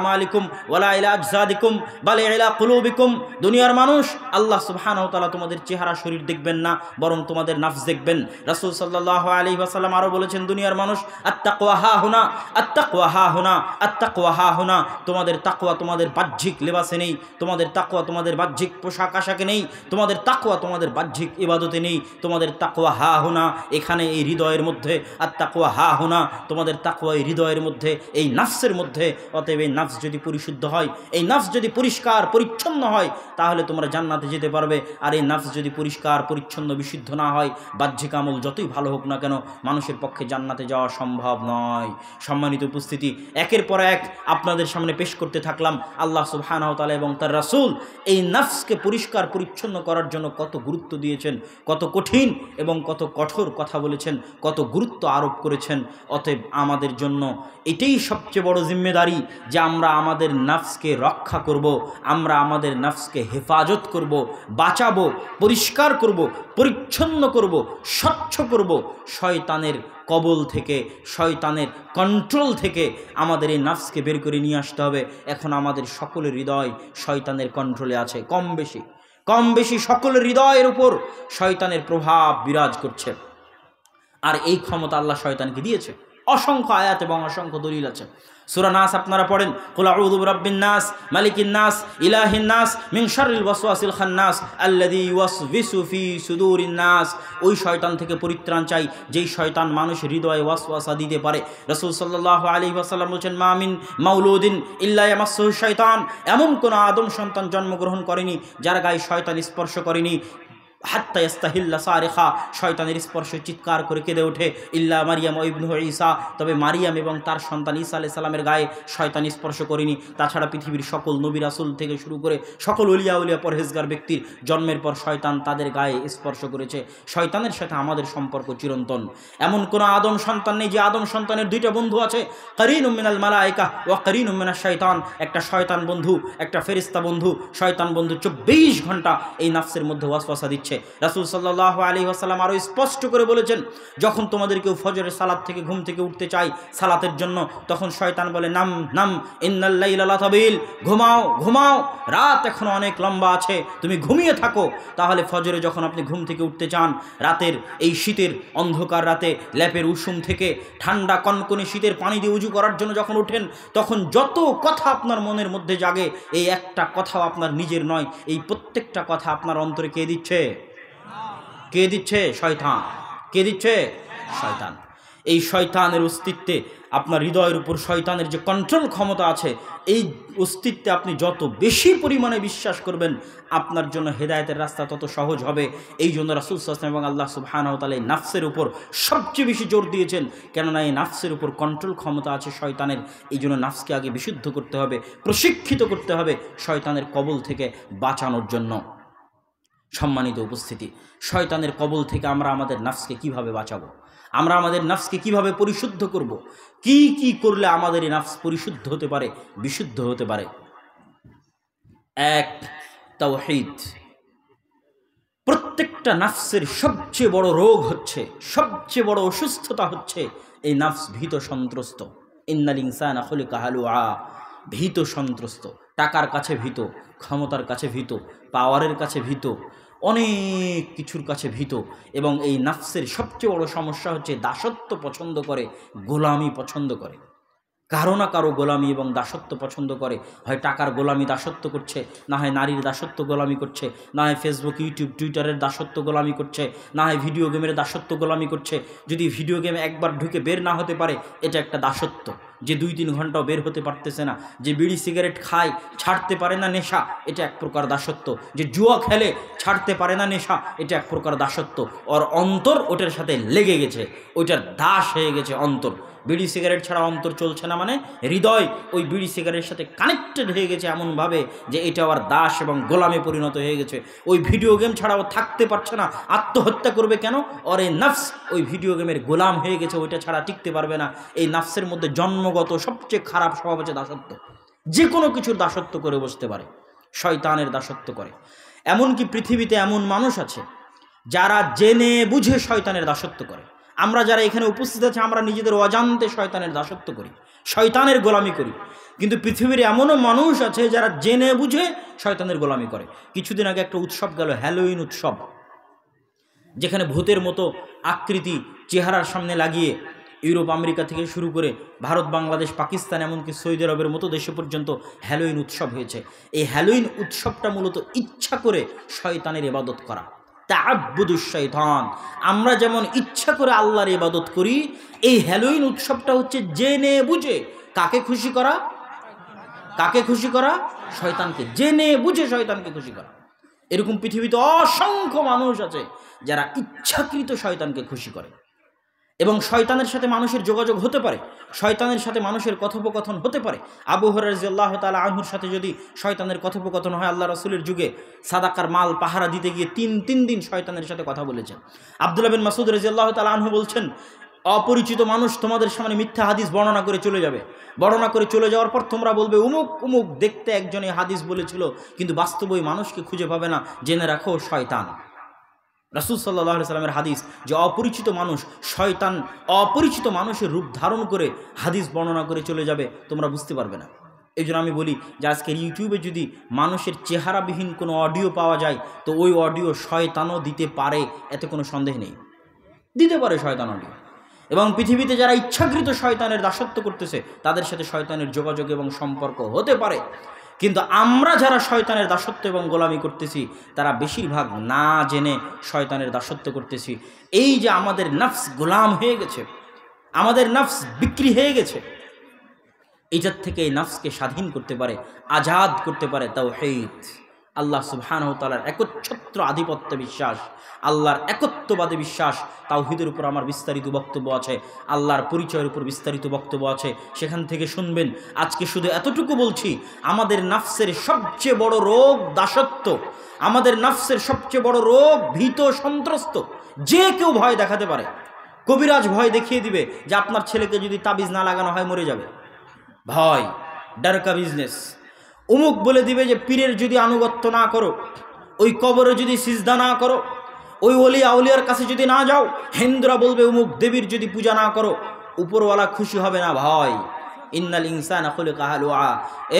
আমালিকুম ওয়ালা দুনিয়ার মানুষ, আল্লাহ সুবহানাহু ওয়া তাআলা তোমাদের চেহারা শরীর দেখবেন না, বরং তোমাদের নাফস দেখবেন। রাসূল সাল্লাল্লাহু আলাইহি ওয়াসাল্লাম আরও বলেছেন, দুনিয়ার মানুষ, আত্তাকওয়া হা হুনা, আত্তাকওয়া হা হুনা, আত্তাকওয়া হা হুনা। তোমাদের তাকওয়া তোমাদের বাহ্যিক লেবাসে নেই, তোমাদের তাকওয়া তোমাদের বাহ্যিক পোশাক আশাকে নেই, তোমাদের তাকওয়া তোমাদের বাহ্যিক ইবাদতে নেই, তোমাদের তাকওয়া হা হুনা, এখানে এই হৃদয়ের মধ্যে, আত্তাকওয়া হা হুনা, তোমাদের তাকওয়া এই হৃদয়ের মধ্যে, এই নাফসের মধ্যে, অতএব এই নাফস যদি পরিশুদ্ধ হয় এই নাফস যদি পরিষ্কার, পরিচ্ছন্ন হয়, তাহলে তোমরা জান্নাতে যেতে পারবে। আর এই নাফস যদি পরিষ্কার, পরিচ্ছন্ন, বিশুদ্ধ না হয়, বাহ্যিক আমল যতই ভালো হোক না কেন, মানুষের পক্ষে জান্নাতে যাওয়া সম্ভব নয়। সম্মানিত উপস্থিতি, একের পর এক আপনাদের সামনে পেশ করতে থাকলাম আল্লাহ সুবহানাহু তাআলা এবং তার রাসূল। এই নাফসকে পরিষ্কার, পরিচ্ছন্ন করার জন্য কত গুরুত্ব দিয়েছেন, কত কঠিন এবং কত কঠোর কথা বলেছেন, কত গুরুত্ব আরোপ করেছেন। অতএব আমাদের জন্য এটাই সবচেয়ে বড় জিম্মেদারি যে আমরা আমাদের নাফসকে নাফসকে রক্ষা করব, আমরা আমাদের নাফসকে হেফাজত করব, বাঁচাবো, পরিষ্কার করব, পরিচ্ছন্ন করব, স্বচ্ছ করব। শয়তানের কবল থেকে, শয়তানের কন্ট্রোল থেকে আমাদের এই নাফসকে বের করে নিয়ে আসতে হবে। এখন আমাদের সকলের হৃদয় শয়তানের কন্ট্রোলে আছে, কম বেশি। কম বেশি সকলের হৃদয়ের উপর শয়তানের প্রভাব বিরাজ করছে। আর এই ক্ষমতা আল্লাহ শয়তানকে দিয়েছে। অসংখ্য আয়াত এবং অসংখ্য দলিল আছে। সুরা নাস আপনারা পড়েন, কুলা আউযু বিরাব্বিন নাস, মালিকিন নাস, ইলাহিন নাস, মিন শাররিল ওয়াসওয়াসিল খান্নাস, আল্লাযী ইউওয়াসওয়িসু ফি সুদুরিন নাস। ওই শয়তান থেকে পরিত্রাণ চাই, যেই শয়তান মানুষ হৃদয়ে ওয়াসওয়াসা দিতে পারে। রাসূল সাল্লাল্লাহু আলাইহি ওয়াসাল্লাম বলেন মা মিন মাউলুদিন ইল্লা শয়তান। এমন কোন আদম সন্তান জন্মগ্রহণ করেনি, যার গায়ে শয়তান স্পর্শ করেনি। হাত্তা ইস্তাহিল্লা সারেখা। শয়তানের স্পর্শে চিৎকার করে কেঁদে ওঠে। ইল্লা মারিয়াম ইবনু ঈসা। তবে মারিয়াম এবং তার সন্তান ঈসা আলাইহিস সালামের গায়ে শয়তান স্পর্শ করেনি। তাছাড়া পৃথিবীর সকল নবী রাসূল থেকে শুরু করে সকল উলিয়া উলিয়া পরহেজগার ব্যক্তির জন্মের পর শয়তান তাদের গায়ে স্পর্শ করেছে। শয়তানের সাথে আমাদের সম্পর্ক চিরন্তন। এমন কোনো আদম সন্তান নেই যে আদম সন্তানের দুইটা বন্ধু আছে। করিন উম্মিনাল মালাইকা ও করিন উম্মিনা শয়তান একটা শয়তান বন্ধু, একটা ফেরিস্তা বন্ধু। শয়তান বন্ধু চব্বিশ ঘণ্টা এই নাফসের মধ্যে ওয়াসওয়াসা দিচ্ছে। রাসূল সাল্লাহ আলী আসাল্লাম আরও স্পষ্ট করে বলেছেন, যখন তোমাদের কেউ ফজরের সালাদ থেকে ঘুম থেকে উঠতে চাই সালাতের জন্য, তখন শয়তান বলে, নাম নাম ইন্নাল্লাহ তাবিল, ঘুমাও ঘুমাও, রাত এখনও অনেক লম্বা আছে, তুমি ঘুমিয়ে থাকো। তাহলে ফজরে যখন আপনি ঘুম থেকে উঠতে চান, রাতের এই শীতের অন্ধকার রাতে ল্যাপের উষুম থেকে ঠান্ডা কনকনে শীতের পানি দিয়ে উজু করার জন্য যখন ওঠেন, তখন যত কথা আপনার মনের মধ্যে জাগে, এই একটা কথাও আপনার নিজের নয়, এই প্রত্যেকটা কথা আপনার অন্তরে কে দিচ্ছে? কে দিচ্ছে? শয়তান। কে দিচ্ছে? শয়তান। এই শয়তানের অস্তিত্বে আপনার হৃদয়ের উপর শয়তানের যে কন্ট্রোল ক্ষমতা আছে, এই অস্তিত্বে আপনি যত বেশি পরিমাণে বিশ্বাস করবেন, আপনার জন্য হেদায়তের রাস্তা তত সহজ হবে। এই জন্য রাসুল সাসলাম এবং আল্লাহ সুবহানাহু তাআলা এই নাফসের উপর সবচেয়ে বেশি জোর দিয়েছেন। কেননা এই নাফসের উপর কন্ট্রোল ক্ষমতা আছে শয়তানের। এই জন্য নাফসকে আগে বিশুদ্ধ করতে হবে, প্রশিক্ষিত করতে হবে শয়তানের কবল থেকে বাঁচানোর জন্য। সম্মানিত উপস্থিতি। শয়তানের কবল থেকে আমরা আমাদের নাফসকে কীভাবে বাঁচাবো? আমরা আমাদের নাফসকে কীভাবে পরিশুদ্ধ করব। কি কি করলে আমাদের এই নাফস পরিশুদ্ধ হতে পারে, বিশুদ্ধ হতে পারে? এক, তাওহীদ। প্রত্যেকটা নাফসের সবচেয়ে বড় রোগ হচ্ছে, সবচেয়ে বড় অসুস্থতা হচ্ছে এই নাফস ভীত সন্ত্রস্ত। ইন্নাল ইনসান আখলে কাহালু আ ভীত সন্ত্রস্ত। টাকার কাছে ভীত, ক্ষমতার কাছে ভীত, পাওয়ারের কাছে ভীত অনেক কিছুর কাছে ভীত এবং এই নাফসের সবচেয়ে বড় সমস্যা হচ্ছে দাসত্ব পছন্দ করে, গোলামি পছন্দ করে। কারও না কারও গোলামি এবং দাসত্ব পছন্দ করে। হয় টাকার গোলামি দাসত্ব করছে, না হয় নারীর দাসত্ব গোলামি করছে, না হয় ফেসবুক ইউটিউব টুইটারের দাসত্ব গোলামি করছে, না হয় ভিডিও গেমের দাসত্ব গোলামি করছে। যদি ভিডিও গেমে একবার ঢুকে বের না হতে পারে, এটা একটা দাসত্ব। যে দুই তিন ঘন্টাও বের হতে পারতেছে না, যে বিড়ি সিগারেট খায়, ছাড়তে পারে না নেশা, এটা এক প্রকার দাসত্ব। যে জুয়া খেলে, ছাড়তে পারে না নেশা, এটা এক প্রকার দাসত্ব। ওর অন্তর ওটার সাথে লেগে গেছে, ওইটার দাস হয়ে গেছে অন্তর। বিড়ি সিগারেট ছাড়া অন্তর চলছে না মানে হৃদয় ওই বিড়ি সিগারেটের সাথে কানেক্টেড হয়ে গেছে এমনভাবে যে এটা আবার দাস এবং গোলামে পরিণত হয়ে গেছে। ওই ভিডিও গেম ছাড়াও থাকতে পারছে না, আত্মহত্যা করবে কেন? ওর এই নাফস ওই ভিডিও গেমের গোলাম হয়ে গেছে, ওইটা ছাড়া টিকতে পারবে না। এই নাফসের মধ্যে জন্মগত সবচেয়ে খারাপ স্বভাব হচ্ছে দাসত্ব। যে কোনো কিছুর দাসত্ব করে বসতে পারে, শয়তানের দাসত্ব করে। এমনকি পৃথিবীতে এমন মানুষ আছে, যারা জেনে বুঝে শয়তানের দাসত্ব করে। আমরা যারা এখানে উপস্থিত আছে, আমরা নিজেদের অজান্তে শয়তানের দাসত্ব করি, শয়তানের গোলামি করি। কিন্তু পৃথিবীর এমনও মানুষ আছে, যারা জেনে বুঝে শয়তানের গোলামি করে। কিছুদিন আগে একটা উৎসব গেল, হ্যালোইন উৎসব। যেখানে ভূতের মতো আকৃতি চেহারার সামনে লাগিয়ে ইউরোপ, আমেরিকা থেকে শুরু করে ভারত, বাংলাদেশ, পাকিস্তান, এমনকি সৌদি আরবের মতো দেশে পর্যন্ত হ্যালোইন উৎসব হয়েছে। এই হ্যালোইন উৎসবটা মূলত ইচ্ছা করে শয়তানের ইবাদত করা। তাব্বুদুশৈতান আমরা যেমন ইচ্ছা করে আল্লাহর ইবাদত করি, এই হ্যালোইন উৎসবটা হচ্ছে জেনে বুঝে কাকে খুশি করা, কাকে খুশি করা, শয়তানকে। জেনে বুঝে শয়তানকে খুশি করা। এরকম পৃথিবীতে অসংখ্য মানুষ আছে যারা ইচ্ছাকৃত শয়তানকে খুশি করে। এবং শয়তানের সাথে মানুষের যোগাযোগ হতে পারে, শয়তানের সাথে মানুষের কথোপকথন হতে পারে। আবু হরাজিয়াল্লাহ তালা আনহুর সাথে যদি শয়তানের কথোপকথন হয়, আল্লাহ রসুলের যুগে সাদাকার মাল, পাহারা দিতে গিয়ে তিন তিন দিন শয়তানের সাথে কথা বলেছেন। আবদুল্লাহ বিন মাসুদ রাজিয়াল্লাহ তালা আনহু বলছেন, অপরিচিত মানুষ তোমাদের সামনে মিথ্যা হাদিস বর্ণনা করে চলে যাবে। বর্ণনা করে চলে যাওয়ার পর তোমরা বলবে, উমুক উমুক, দেখতে একজনে হাদিস বলেছিল, কিন্তু বাস্তবে ওই মানুষকে খুঁজে পাবে না। জেনে রাখো, শয়তান রাসুল সাল্লাহ সাল্লামের হাদিস যে অপরিচিত মানুষ শয়তান অপরিচিত মানুষের রূপ ধারণ করে হাদিস বর্ণনা করে চলে যাবে, তোমরা বুঝতে পারবে না। এই জন্য আমি বলি যে আজকের ইউটিউবে যদি মানুষের চেহারাবিহীন কোনো অডিও পাওয়া যায়, তো ওই অডিও শয়তানও দিতে পারে, এতে কোনো সন্দেহ নেই। দিতে পারে শয়তান অডিও। এবং পৃথিবীতে যারা ইচ্ছাকৃত শয়তানের দাসত্ব করতেছে, তাদের সাথে শয়তানের যোগাযোগ এবং সম্পর্ক হতে পারে। কিন্তু আমরা যারা শয়তানের দাসত্ব এবং গোলামি করতেছি, তারা বেশিরভাগ না জেনে শয়তানের দাসত্ব করতেছি। এই যে আমাদের নফস গোলাম হয়ে গেছে, আমাদের নফস বিক্রি হয়ে গেছে এইটার থেকে এই নফসকে স্বাধীন করতে পারে, আজাদ করতে পারে তাও হেদ আল্লাহ সুবহান তালার একচ্ছত্র আধিপত্য বিশ্বাস, আল্লাহর একত্ববাদী বিশ্বাস তাওহিদের উপর আমার বিস্তারিত বক্তব্য আছে, আল্লাহর পরিচয়ের উপর বিস্তারিত বক্তব্য আছে। সেখান থেকে শুনবেন, আজকে শুধু এতটুকু বলছি, আমাদের নাফসের সবচেয়ে বড় রোগ দাসত্ব, আমাদের নাফসের সবচেয়ে বড় রোগ ভীত সন্ত্রস্ত, যে কেউ ভয় দেখাতে পারে। কবিরাজ ভয় দেখিয়ে দিবে যে আপনার ছেলেকে যদি তাবিজ না লাগানো হয় মরে যাবে। ভয়, ডারকা বিজনেস অমুক বলে দিবে যে পীরের যদি আনুগত্য না করো, ওই কবরে যদি সিজদা না করো, ওই অলি আউলিয়ার কাছে যদি না যাও, হেন্দ্রা বলবে অমুক দেবীর যদি পূজা না করো, উপরওয়ালা খুশি হবে না ভয় ইন্নাল ইনসান আখলে কাহালুয়া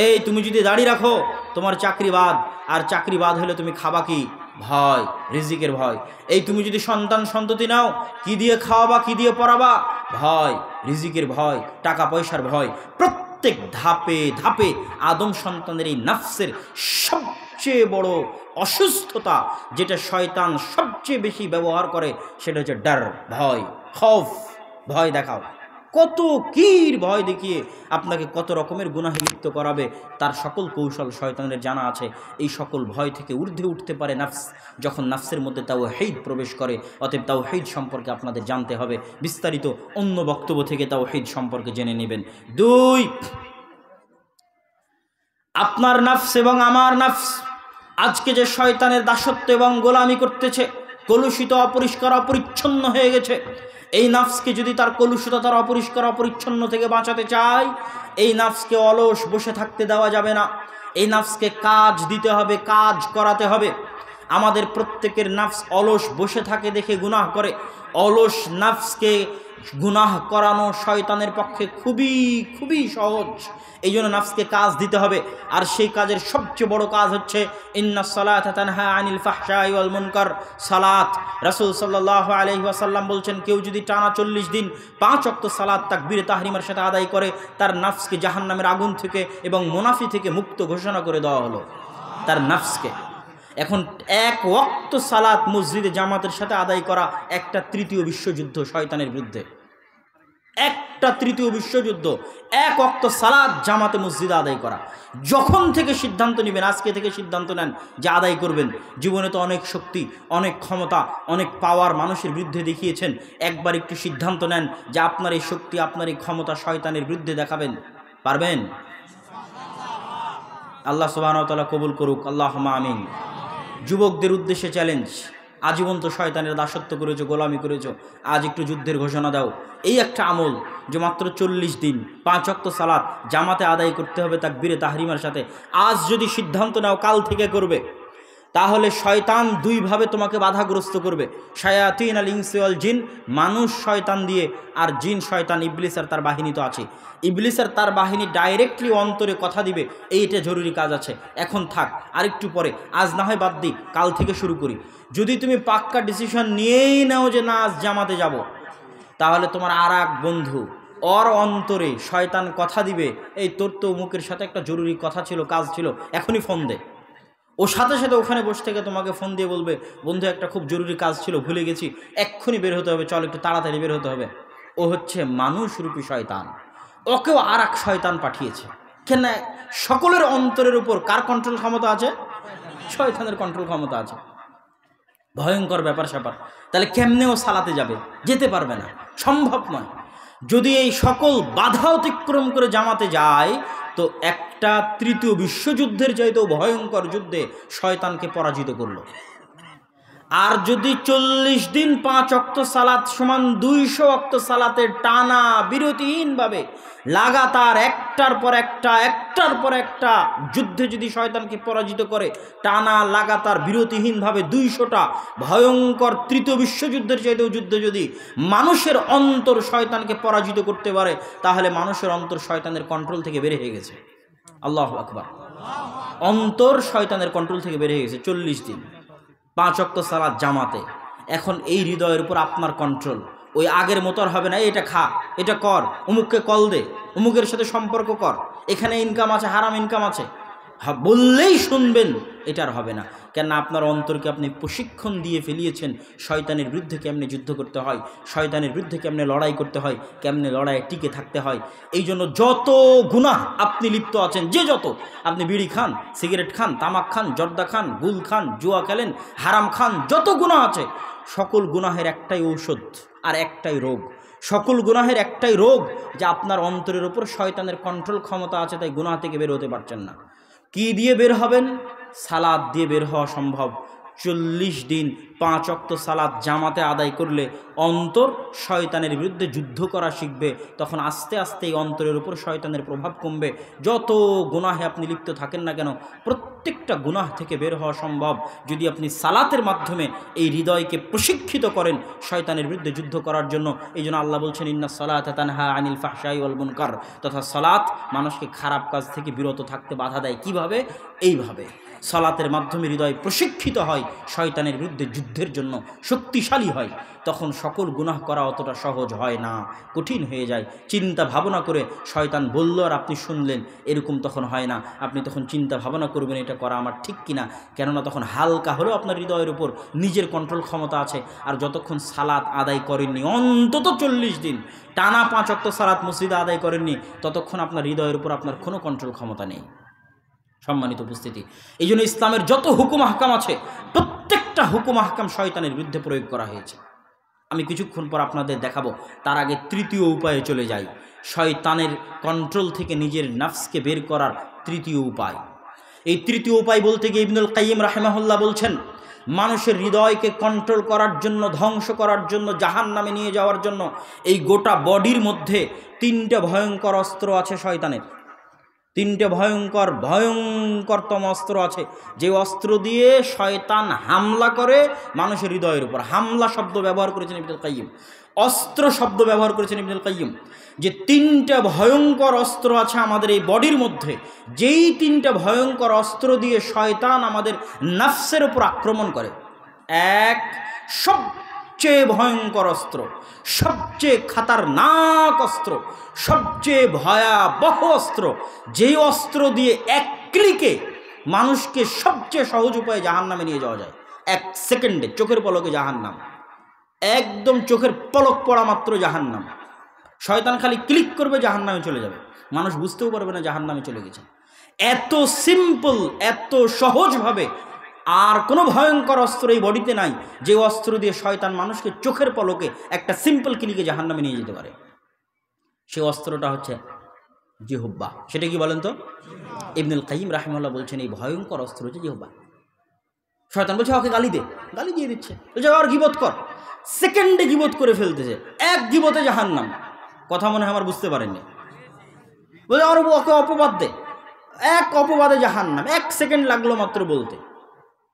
এই তুমি যদি দাড়ি রাখো, তোমার চাকরি বাদ, আর চাকরি বাদ হলে তুমি খাবা কি? ভয়, রিজিকের ভয়। এই তুমি যদি সন্তান সন্ততি নাও, কি দিয়ে খাওয়াবা, কি দিয়ে পড়াবা? ভয়, রিজিকের ভয়, টাকা পয়সার ভয়। প্রত্যেক ধাপে ধাপে আদম সন্তানের এই নাফসের সবচেয়ে বড় অসুস্থতা যেটা শয়তান সবচেয়ে বেশি ব্যবহার করে, সেটা হচ্ছে ডার, ভয়, খফ, ভয় দেখাও। কত কীর ভয় দেখিয়ে আপনাকে কত রকমের গুনাহে লিপ্ত করাবে, তার সকল কৌশল শয়তানের জানা আছে। এই সকল ভয় থেকে ঊর্ধ্বে উঠতে পারে নাফস, যখন নাফসের মধ্যে তাও হেদ প্রবেশ করে, অতএব তাও হেদ সম্পর্কে আপনাদের জানতে হবে। বিস্তারিত অন্য বক্তব্য থেকে তাও হেদ সম্পর্কে জেনে নেবেন। দুই, আপনার নাফস এবং আমার নাফস আজকে যে শয়তানের দাসত্ব এবং গোলামি করতেছে, কলুষিত, অপরিষ্কার, অপরিচ্ছন্ন হয়ে গেছে এই নাফসকে যদি তার কলুষতা, তার অপরিষ্কার, অপরিচ্ছন্ন থেকে বাঁচাতে চায়, এই নাফসকে অলস বসে থাকতে দেওয়া যাবে না। এই নাফসকে কাজ দিতে হবে, কাজ করাতে হবে। আমাদের প্রত্যেকের নাফস অলস বসে থাকে দেখে গুনাহ করে। অলস নাফসকে গুনাহ করানো শয়তানের পক্ষে খুবই খুবই সহজ। এই জন্য নাফসকে কাজ দিতে হবে। আর সেই কাজের সবচেয়ে বড় কাজ হচ্ছে, ইন্না সালাত তানহা আনিল ফাহশাই ওয়াল মুনকার। সালাত। রাসূল সাল্লাল্লাহু আলাইহি ওয়াসাল্লাম বলছেন, কেউ যদি টানা চল্লিশ দিন পাঁচ অক্ত সালাত তাকবীরে তাহরিমার সাথে আদায় করে, তার নাফসকে জাহান্নামের আগুন থেকে এবং মুনাফি থেকে মুক্ত ঘোষণা করে দেওয়া হলো। তার নাফসকে। এখন এক ওক্ত সালাত মসজিদে জামাতের সাথে আদায় করা একটা তৃতীয় বিশ্বযুদ্ধ শয়তানের বিরুদ্ধে। একটা তৃতীয় বিশ্বযুদ্ধ, এক অক্ত সালাদ জামাতে মসজিদে আদায় করা। যখন থেকে সিদ্ধান্ত নেবেন, আজকে থেকে সিদ্ধান্ত নেন যে আদায় করবেন, জীবনে তো অনেক শক্তি, অনেক ক্ষমতা, অনেক পাওয়ার মানুষের বিরুদ্ধে দেখিয়েছেন, একবার একটু সিদ্ধান্ত নেন যে আপনার এই শক্তি, আপনার এই ক্ষমতা শয়তানের বিরুদ্ধে দেখাবেন। পারবেন? আল্লাহ সুবাহতালা কবুল করুক। আল্লাহ আমিন। যুবকদের উদ্দেশ্যে চ্যালেঞ্জ আজীবন তো শয়তানের দাসত্ব করেছ, গোলামি করেছ। আজ একটু যুদ্ধের ঘোষণা দাও। এই একটা আমল যে মাত্র চল্লিশ দিন, পাঁচ অক্ত সালাত জামাতে আদায় করতে হবে তাক বীরে তাহরিমার সাথে। আজ যদি সিদ্ধান্ত নাও কাল থেকে করবে। তাহলে শয়তান দুইভাবে তোমাকে বাধাগ্রস্ত করবে। শায়াতিন আল ইনসিওয়াল জিন, মানুষ শয়তান দিয়ে, আর জিন, শয়তান, ইবলিস আর তার বাহিনী তো আছে ইবলিস আর তার বাহিনী ডাইরেক্টলি অন্তরে কথা দিবে, এইটা জরুরি কাজ আছে। এখন থাক, আরেকটু পরে, আজ না হয় বাদ দিই, কাল থেকে শুরু করি। যদি তুমি পাক্কা ডিসিশন নিয়েই নাও যে না, আজ জামাতে যাব, তাহলে তোমার আর বন্ধু অর অন্তরে শয়তান কথা দিবে, এই তোর তো মুখের সাথে একটা জরুরি কথা ছিল, কাজ ছিল, এখনই ফোন দে। ও সাথে সাথে ওখানে বসে থেকে তোমাকে ফোন দিয়ে বলবে, বন্ধু, একটা খুব জরুরি কাজ ছিল, ভুলে গেছি, এক্ষুনি বের হতে হবে, চল একটু তাড়াতাড়ি বের হতে হবে। ও হচ্ছে মানুষরূপী শয়তান। ওকেও আর এক শয়তান পাঠিয়েছে। কেন, সকলের অন্তরের উপর কার কন্ট্রোল ক্ষমতা আছে? শয়তানের কন্ট্রোল ক্ষমতা আছে। ভয়ঙ্কর ব্যাপার স্যাপার। তাহলে কেমনেও সালাতে যাবে? যেতে পারবে না। সম্ভব নয়। যদি এই সকল বাধা অতিক্রম করে জামাতে যায় তো একটা তৃতীয় বিশ্বযুদ্ধের চাইতেও ভয়ঙ্কর যুদ্ধে শয়তানকে পরাজিত করল। আর যদি চল্লিশ দিন পাঁচ অক্ত সালাত সমান দুইশো অক্ত সালাতের টানা বিরতিহীনভাবে লাগাতার একটার পর একটা, একটার পর একটা যুদ্ধে যদি শয়তানকে পরাজিত করে, টানা লাগাতার বিরতিহীনভাবে দুইশোটা ভয়ঙ্কর তৃতীয় বিশ্বযুদ্ধের চাইতেও যুদ্ধ যদি মানুষের অন্তর শয়তানকে পরাজিত করতে পারে, তাহলে মানুষের অন্তর শয়তানের কন্ট্রোল থেকে বের হয়ে গেছে। আল্লাহ আকবার। অন্তর শয়তানের কন্ট্রোল থেকে বের হয়ে গেছে চল্লিশ দিন। পাঁচ অক্ত সালাদ জামাতে। এখন এই হৃদয়ের উপর আপনার কন্ট্রোল ওই আগের মতো হবে না এটা খা, এটা কর, অমুককে কল দে, অমুকের সাথে সম্পর্ক কর। এখানে ইনকাম আছে, হারাম ইনকাম আছে। বললেই শুনবেন, এটা আর হবে না। কেন আপনার অন্তরকে আপনি প্রশিক্ষণ দিয়ে ফেলিয়েছেন, শয়তানের বিরুদ্ধে কেমনে যুদ্ধ করতে হয়, শয়তানের বিরুদ্ধে কেমনে লড়াই করতে হয়, কেমনে লড়াইয়ে টিকে থাকতে হয় এই জন্য যত গুনাহ আপনি লিপ্ত আছেন, যে যত, আপনি বিড়ি খান, সিগারেট খান, তামাক খান, জর্দা খান, গুল খান, জুয়া খেলেন, হারাম খান, যত গুনাহ আছে, সকল গুনাহের একটাই ঔষধ আর একটাই রোগ। সকল গুনাহের একটাই রোগ যে আপনার অন্তরের ওপর শয়তানের কন্ট্রোল ক্ষমতা আছে, তাই গুনাহ থেকে বের হতে পারছেন না। কি দিয়ে বের হবেন? সালাদ দিয়ে বের হওয়া সম্ভব। চল্লিশ দিন পাঁচ অক্ত সালাদ জামাতে আদায় করলে অন্তর শয়তানের বিরুদ্ধে যুদ্ধ করা শিখবে। তখন আস্তে আস্তে এই অন্তরের উপর শয়তানের প্রভাব কমবে। যত গুনাহে আপনি লিপ্ত থাকেন না কেন, প্রত্যেকটা গুনাহ থেকে বের হওয়া সম্ভব। যদি আপনি সালাতের মাধ্যমে এই হৃদয়কে প্রশিক্ষিত করেন শয়তানের বিরুদ্ধে যুদ্ধ করার জন্য, এই জন্য আল্লাহ বলছেন, ইন্না সালাত তানহা আনিল ফাহশাই ওয়াল মুনকার। তথা সালাত মানুষকে খারাপ কাজ থেকে বিরত থাকতে বাধা দেয়। কীভাবে? এইভাবে। সালাতের মাধ্যমে হৃদয় প্রশিক্ষিত হয়, শয়তানের বিরুদ্ধে যুদ্ধের জন্য শক্তিশালী হয়। তখন সকল গুনাহ করা অতটা সহজ হয় না, কঠিন হয়ে যায়। চিন্তা ভাবনা করে শয়তান বলল, আর আপনি শুনলেন? এরকম তখন হয় না। আপনি তখন চিন্তা ভাবনা করবেন, এটা করা আমার ঠিক কিনা? কেননা তখন হালকা হলেও আপনার হৃদয়ের উপর নিজের কন্ট্রোল ক্ষমতা আছে। আর যতক্ষণ সালাত আদায় করেননি, অন্তত চল্লিশ দিন, টানা পাঁচ অক্ত সালাত মসজিদে আদায় করেননি, ততক্ষণ আপনার হৃদয়ের উপর আপনার কোনো কন্ট্রোল ক্ষমতা নেই। সম্মানিত উপস্থিতি। এই জন্য ইসলামের যত হুকুম হাকাম আছে, প্রত্যেকটা হুকুম হাকাম শয়তানের বিরুদ্ধে প্রয়োগ করা হয়েছে। আমি কিছুক্ষণ পর আপনাদের দেখাবো, তার আগে তৃতীয় উপায়ে চলে যাই। শয়তানের কন্ট্রোল থেকে নিজের নাফসকে বের করার তৃতীয় উপায়। এই তৃতীয় উপায় বলতে গিয়ে ইবনুল কাইম রাহেমাহুল্লাহ বলছেন, মানুষের হৃদয়কে কন্ট্রোল করার জন্য, ধ্বংস করার জন্য জাহান নামে নিয়ে যাওয়ার জন্য এই গোটা বডির মধ্যে তিনটে ভয়ঙ্কর অস্ত্র আছে শয়তানের। তিনটে ভয়ঙ্কর, ভয়ঙ্করতম অস্ত্র আছে। যে অস্ত্র দিয়ে শয়তান হামলা করে মানুষের হৃদয়ের উপর। হামলা শব্দ ব্যবহার করেছেন ইবনুল কাইয়িম অস্ত্র শব্দ ব্যবহার করেছেন ইবনুল কাইয়িম যে তিনটা ভয়ঙ্কর অস্ত্র আছে আমাদের এই বডির মধ্যে, যেই তিনটা ভয়ঙ্কর অস্ত্র দিয়ে শয়তান আমাদের নাফসের উপর আক্রমণ করে। এক সবচেয়ে ভয়ঙ্কর অস্ত্র, সবচেয়ে খাতারনাক অস্ত্র, সবচেয়ে ভয়াবহ অস্ত্র, যেই অস্ত্র দিয়ে এক ক্লিকে মানুষকে সবচেয়ে সহজ উপায়ে জাহান নামে নিয়ে যাওয়া যায়। এক সেকেন্ডে চোখের পলকে জাহান নাম একদম চোখের পলক পড়া মাত্র জাহান নাম শয়তান খালি ক্লিক করবে জাহান নামে চলে যাবে। মানুষ বুঝতেও পারবে না জাহান নামে চলে গেছে। এত সিম্পল, এত সহজভাবে আর কোনো ভয়ঙ্কর অস্ত্র এই বডিতে নাই যে অস্ত্র দিয়ে শয়তান মানুষকে চোখের পলকে একটা সিম্পল ক্লিকে জাহান নামে নিয়ে যেতে পারে। সে অস্ত্রটা হচ্ছে জিহুব্বা। সেটা কি বলেন তো? ইবনুল কাইম রাহিমাল্লাহ বলছেন, এই ভয়ঙ্কর অস্ত্র হচ্ছে জিহুব্বা। শয়তান বলছে ওকে গালি দে। গালি দিয়ে দিচ্ছে। বলছে, আর গিবত কর। সেকেন্ডে গিবত করে ফেলতেছে। এক গিবতে জাহান্নাম। কথা মনে হয় আমার বুঝতে পারেননি। বলছে আর ওকে অপবাদ দে। এক অপবাদে জাহান্নাম। এক সেকেন্ড লাগল মাত্র বলতে।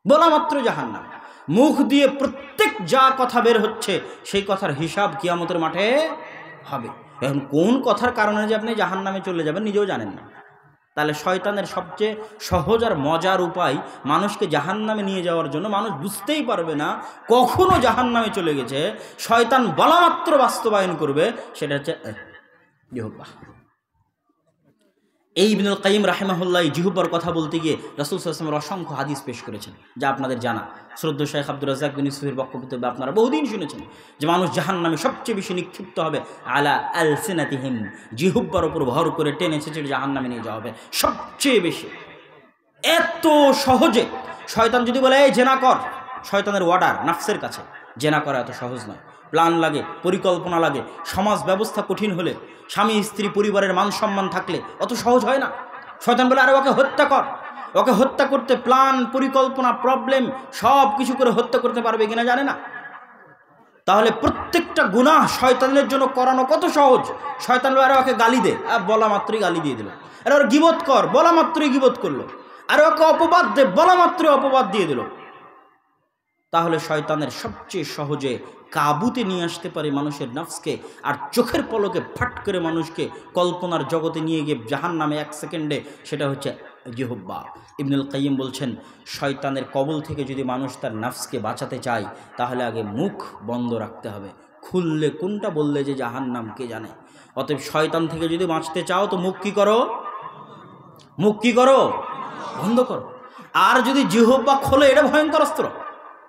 বলা মাত্র জাহান্নাম। মুখ দিয়ে প্রত্যেক যা কথা বের হচ্ছে সেই কথার হিসাব কিয়ামতের মাঠে হবে। এখন কোন কথার কারণে যে আপনি জাহান্নামে চলে যাবেন নিজেও জানেন না। তাহলে শয়তানের সবচেয়ে সহজ আর মজার উপায় মানুষকে জাহান্নামে নিয়ে যাওয়ার জন্য মানুষ বুঝতেই পারবে না কখনো জাহান্নামে চলে গেছে। শয়তান বলা মাত্র বাস্তবায়ন করবে সেটা হচ্ছে এহ, জিহুব্বা এই ইবনুল কাইম রাহেমাহুল্লাহ জিহুব্বার কথা বলতে গিয়ে রসুল সাল্লামের অসংখ্য হাদিস পেশ করেছেন, যা আপনাদের জানা। শ্রদ্ধ শেখ আব্দুল রাজাক বিন বক্তব্য আপনারা বহুদিন শুনেছেন যে মানুষ জাহান নামে সবচেয়ে বেশি নিক্ষিপ্ত হবে আলা আল সেনাতিহিম জিহুব্বার ওপর ভর করে টেনে ছেঁচে জাহান নামে নিয়ে যাওয়া হবে। সবচেয়ে বেশি। এত সহজে। শয়তান যদি বলে, এই জেনা কর। শয়তানের অর্ডার নাফসের কাছে। জেনা করা এত সহজ নয়। প্ল্যান লাগে, পরিকল্পনা লাগে। সমাজ ব্যবস্থা কঠিন হলে, স্বামী, স্ত্রী, পরিবারের মান সম্মান থাকলে অত সহজ হয় না। শয়তান বলে, আরে, ওকে হত্যা কর। ওকে হত্যা করতে প্ল্যান, পরিকল্পনা, প্রবলেম সব কিছু করে হত্যা করতে পারবে কিনা জানে না? তাহলে প্রত্যেকটা গুনাহ শয়তানের জন্য করানো কত সহজ? শয়তান বলে, আরে, ওকে গালি দে। আর বলা মাত্রই গালি দিয়ে দিল। আরে, ওর গিবত কর। বলা মাত্রই গিবত করল। আর, ওকে অপবাদ দে। বলা মাত্রই অপবাদ দিয়ে দিল। তাহলে শয়তানের সবচেয়ে সহজে কাবুতে নিয়ে আসতে পারে মানুষের নফসকে আর চোখের পলকে ফাট করে মানুষকে কল্পনার জগতে নিয়ে গিয়ে জাহান নামে এক সেকেন্ডে, সেটা হচ্ছে জিহব্বা ইবনুল কাইম বলছেন, শয়তানের কবল থেকে যদি মানুষ তার নফসকে বাঁচাতে চায়, তাহলে আগে মুখ বন্ধ রাখতে হবে। খুললে কোনটা বললে যে জাহান নাম কে জানে? অতএব শয়তান থেকে যদি বাঁচতে চাও, তো মুখ কী করো? মুখ কী করো? বন্ধ করো। আর যদি জিহব্বা খোলে, এটা ভয়ঙ্কর অস্ত্র।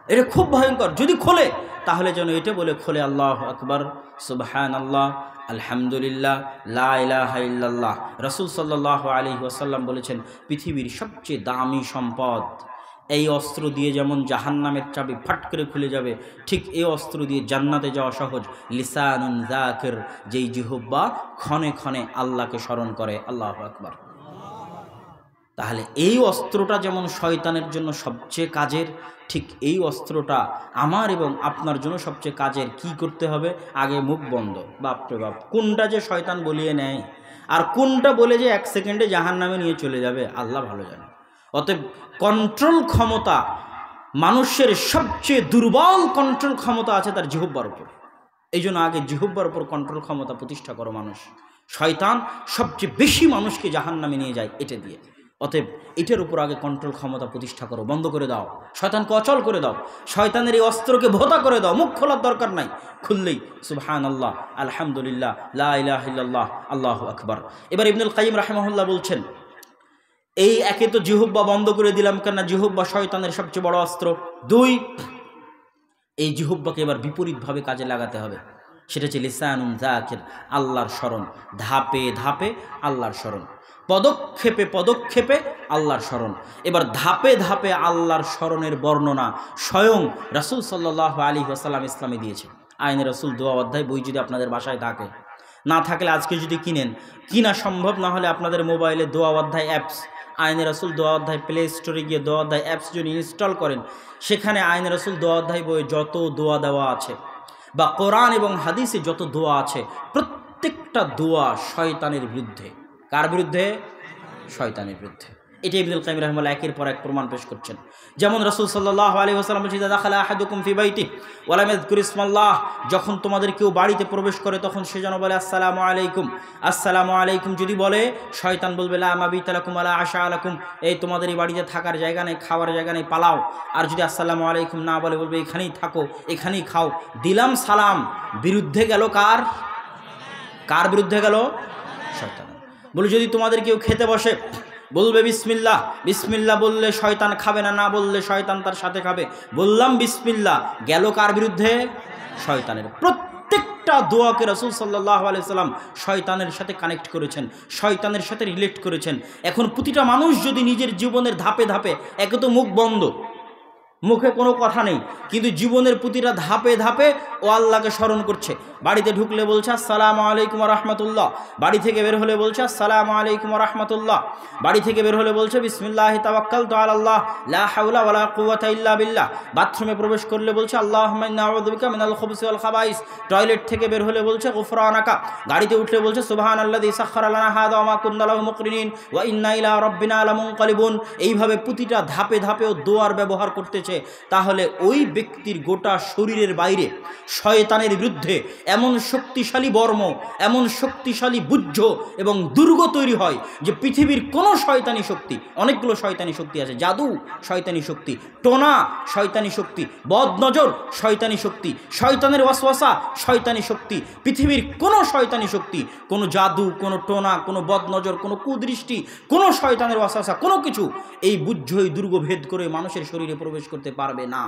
এটা খুব ভয়ঙ্কর। যদি খোলে তাহলে যেন এটা বলে খোলে, আল্লাহ আকবর সুবহান আল্লাহ আলহামদুলিল্লাহ, লা ইলাহা ইল্লাল্লাহ। রসুল সাল্লাহ আলী ওয়াসাল্লাম বলেছেন, পৃথিবীর সবচেয়ে দামি সম্পদ এই অস্ত্র দিয়ে যেমন জাহান্নামের চাবি ফাট করে খুলে যাবে, ঠিক এই অস্ত্র দিয়ে জান্নাতে যাওয়া সহজ। লিসানুন জাকের যেই জিহব্বা ক্ষণে ক্ষণে আল্লাহকে স্মরণ করে। আল্লাহ আকবর। তাহলে এই অস্ত্রটা যেমন শয়তানের জন্য সবচেয়ে কাজের, ঠিক এই অস্ত্রটা আমার এবং আপনার জন্য সবচেয়ে কাজের কি করতে হবে? আগে মুখ বন্ধ। বাপরে বাপ, কোনটা যে শয়তান বলিয়ে নেয়? আর কোনটা বলে যে এক সেকেন্ডে জাহান নামে নিয়ে চলে যাবে? আল্লাহ ভালো জানে। অতএব কন্ট্রোল ক্ষমতা মানুষের সবচেয়ে দুর্বল কন্ট্রোল ক্ষমতা আছে তার জিহব্বার উপর। এই জন্য আগে জিহব্বার উপর কন্ট্রোল ক্ষমতা প্রতিষ্ঠা করো মানুষ। শয়তান সবচেয়ে বেশি মানুষকে জাহান নামে নিয়ে যায়, এটা দিয়ে। অতএব এটার উপর আগে কন্ট্রোল ক্ষমতা প্রতিষ্ঠা করো, বন্ধ করে দাও। শয়তানকে অচল করে দাও। শয়তানের এই অস্ত্রকে ভোতা করে দাও। মুখ খোলার দরকার নাই। খুললেই সুবহান আল্লাহ আলহামদুলিল্লাহ লাহ আল্লাহ আকবর। এবার ইবনুল কাইম রাহেমহল্লা বলছেন, এই একে তো জিহুব্বা বন্ধ করে দিলাম কেননা জিহুব্বা শয়তানের সবচেয়ে বড় অস্ত্র। দুই, এই জিহুব্বাকে এবার বিপরীতভাবে কাজে লাগাতে হবে। সেটা হচ্ছে লিসানুন আল্লাহর স্মরণ। ধাপে ধাপে আল্লাহর স্মরণ। পদক্ষেপে পদক্ষেপে আল্লাহর স্মরণ। এবার ধাপে ধাপে আল্লাহর স্মরণের বর্ণনা স্বয়ং রাসুল সাল্লাহ আলী আসাল্লাম ইসলামে দিয়েছে আইনে রসুল দোয়া অধ্যায় বই যদি আপনাদের বাসায় থাকে, না থাকলে আজকে যদি কিনেন, কিনা সম্ভব না হলে আপনাদের মোবাইলে দোয়া অধ্যায় অ্যাপস, আইনে রসুল দোয়া অধ্যায় প্লে স্টোরে গিয়ে দোয়া অধ্যায় অ্যাপস যদি ইনস্টল করেন, সেখানে আইনে রসুল দোয়া অধ্যায় বইয়ে যত দোয়া দেওয়া আছে বা কোরআন এবং হাদিসে যত দোয়া আছে, প্রত্যেকটা দোয়া শয়তানের বিরুদ্ধে। কার বিরুদ্ধে? শয়তানের বিরুদ্ধে। এটি ইবনুল কাইম রহমাল্লাহ একের পর এক প্রমাণ পেশ করছেন। যেমন রসুল সাল্লাহ আলী ওসালাম বলছি দাখালা আহাদুকুম ফি বাইতি ওয়ালামেদ কুরিসমাল্লাহ যখন তোমাদের কেউ বাড়িতে প্রবেশ করে, তখন সে যেন বলে, আসসালামু আলাইকুম। আসসালামু আলাইকুম। যদি বলে, শয়তান বলবে, লা মাবি তালাকুম আলা আশা আলাকুম এই তোমাদের এই বাড়িতে থাকার জায়গা নেই, খাওয়ার জায়গা নেই, পালাও। আর যদি আসসালামু আলাইকুম না বলে, বলবে, এখানেই থাকো, এখানেই খাও। দিলাম সালাম, বিরুদ্ধে গেল কার? কার বিরুদ্ধে গেল? শয়তান। বলে, যদি তোমাদের কেউ খেতে বসে, বলবে বিসমিল্লা বিসমিল্লা বললে শয়তান খাবে না না বললে শয়তান তার সাথে খাবে। বললাম বিসমিল্লা গেল কার বিরুদ্ধে? শয়তানের। প্রত্যেকটা দোয়াকে রসুল সাল্লাহ আলাইসাল্লাম শয়তানের সাথে কানেক্ট করেছেন, শয়তানের সাথে রিলেট করেছেন। এখন প্রতিটা মানুষ যদি নিজের জীবনের ধাপে ধাপে, একে তো মুখ বন্ধ, মুখে কোনো কথা নেই, কিন্তু জীবনের প্রতিটা ধাপে ধাপে ও আল্লাহকে স্মরণ করছে। বাড়িতে ঢুকলে বলছে, আসসালামু আলাইকুম রহমতুল্লাহ। বাড়ি থেকে বের হলে বলছে, আসসালামু আলাইকুম রহমতুল্লাহ। বাড়ি থেকে বের হলে বলছে, বিসমিল্লাহ তাবাক্কাল তো আল্লাহ লা হাওলা ওয়ালা কুওয়াতা ইল্লা বিল্লাহ। বাথরুমে প্রবেশ করলে বলছে আল্লাহ নাউযুবিকা মিনাল খুবুসি ওয়াল খাবাইস। টয়লেট থেকে বের হলে বলছে, গুফরানাকা। গাড়িতে উঠলে বলছে, সুবহানাল্লাযী সাখখারা লানা হাযা ওয়া মা কুন্না লাহু মুকরিনিন ওয়া ইন্না ইলা রাব্বিনা লামুনকালিবুন। এইভাবে প্রতিটা ধাপে ধাপেও দোয়ার ব্যবহার করতেছে। তাহলে ওই ব্যক্তির গোটা শরীরের বাইরে শয়তানের বিরুদ্ধে এমন শক্তিশালী বর্ম, এমন শক্তিশালী বুদ্ধ এবং দুর্গ তৈরি হয় যে পৃথিবীর কোনো শয়তানি শক্তি, অনেকগুলো শয়তানি শক্তি আছে, জাদু শয়তানি শক্তি, টোনা শয়তানি শক্তি, বদনজর শয়তানি শক্তি, শয়তানের ওয়াসওয়াসা শয়তানি শক্তি, পৃথিবীর কোনো শয়তানি শক্তি, কোনো জাদু, কোনো টোনা, কোনো বদনজর, কোনো কুদৃষ্টি, কোনো শয়তানের ওয়াসওয়াসা, কোনো কিছু এই বুদ্ধই দুর্গ ভেদ করে মানুষের শরীরে প্রবেশ করতে পারবে না।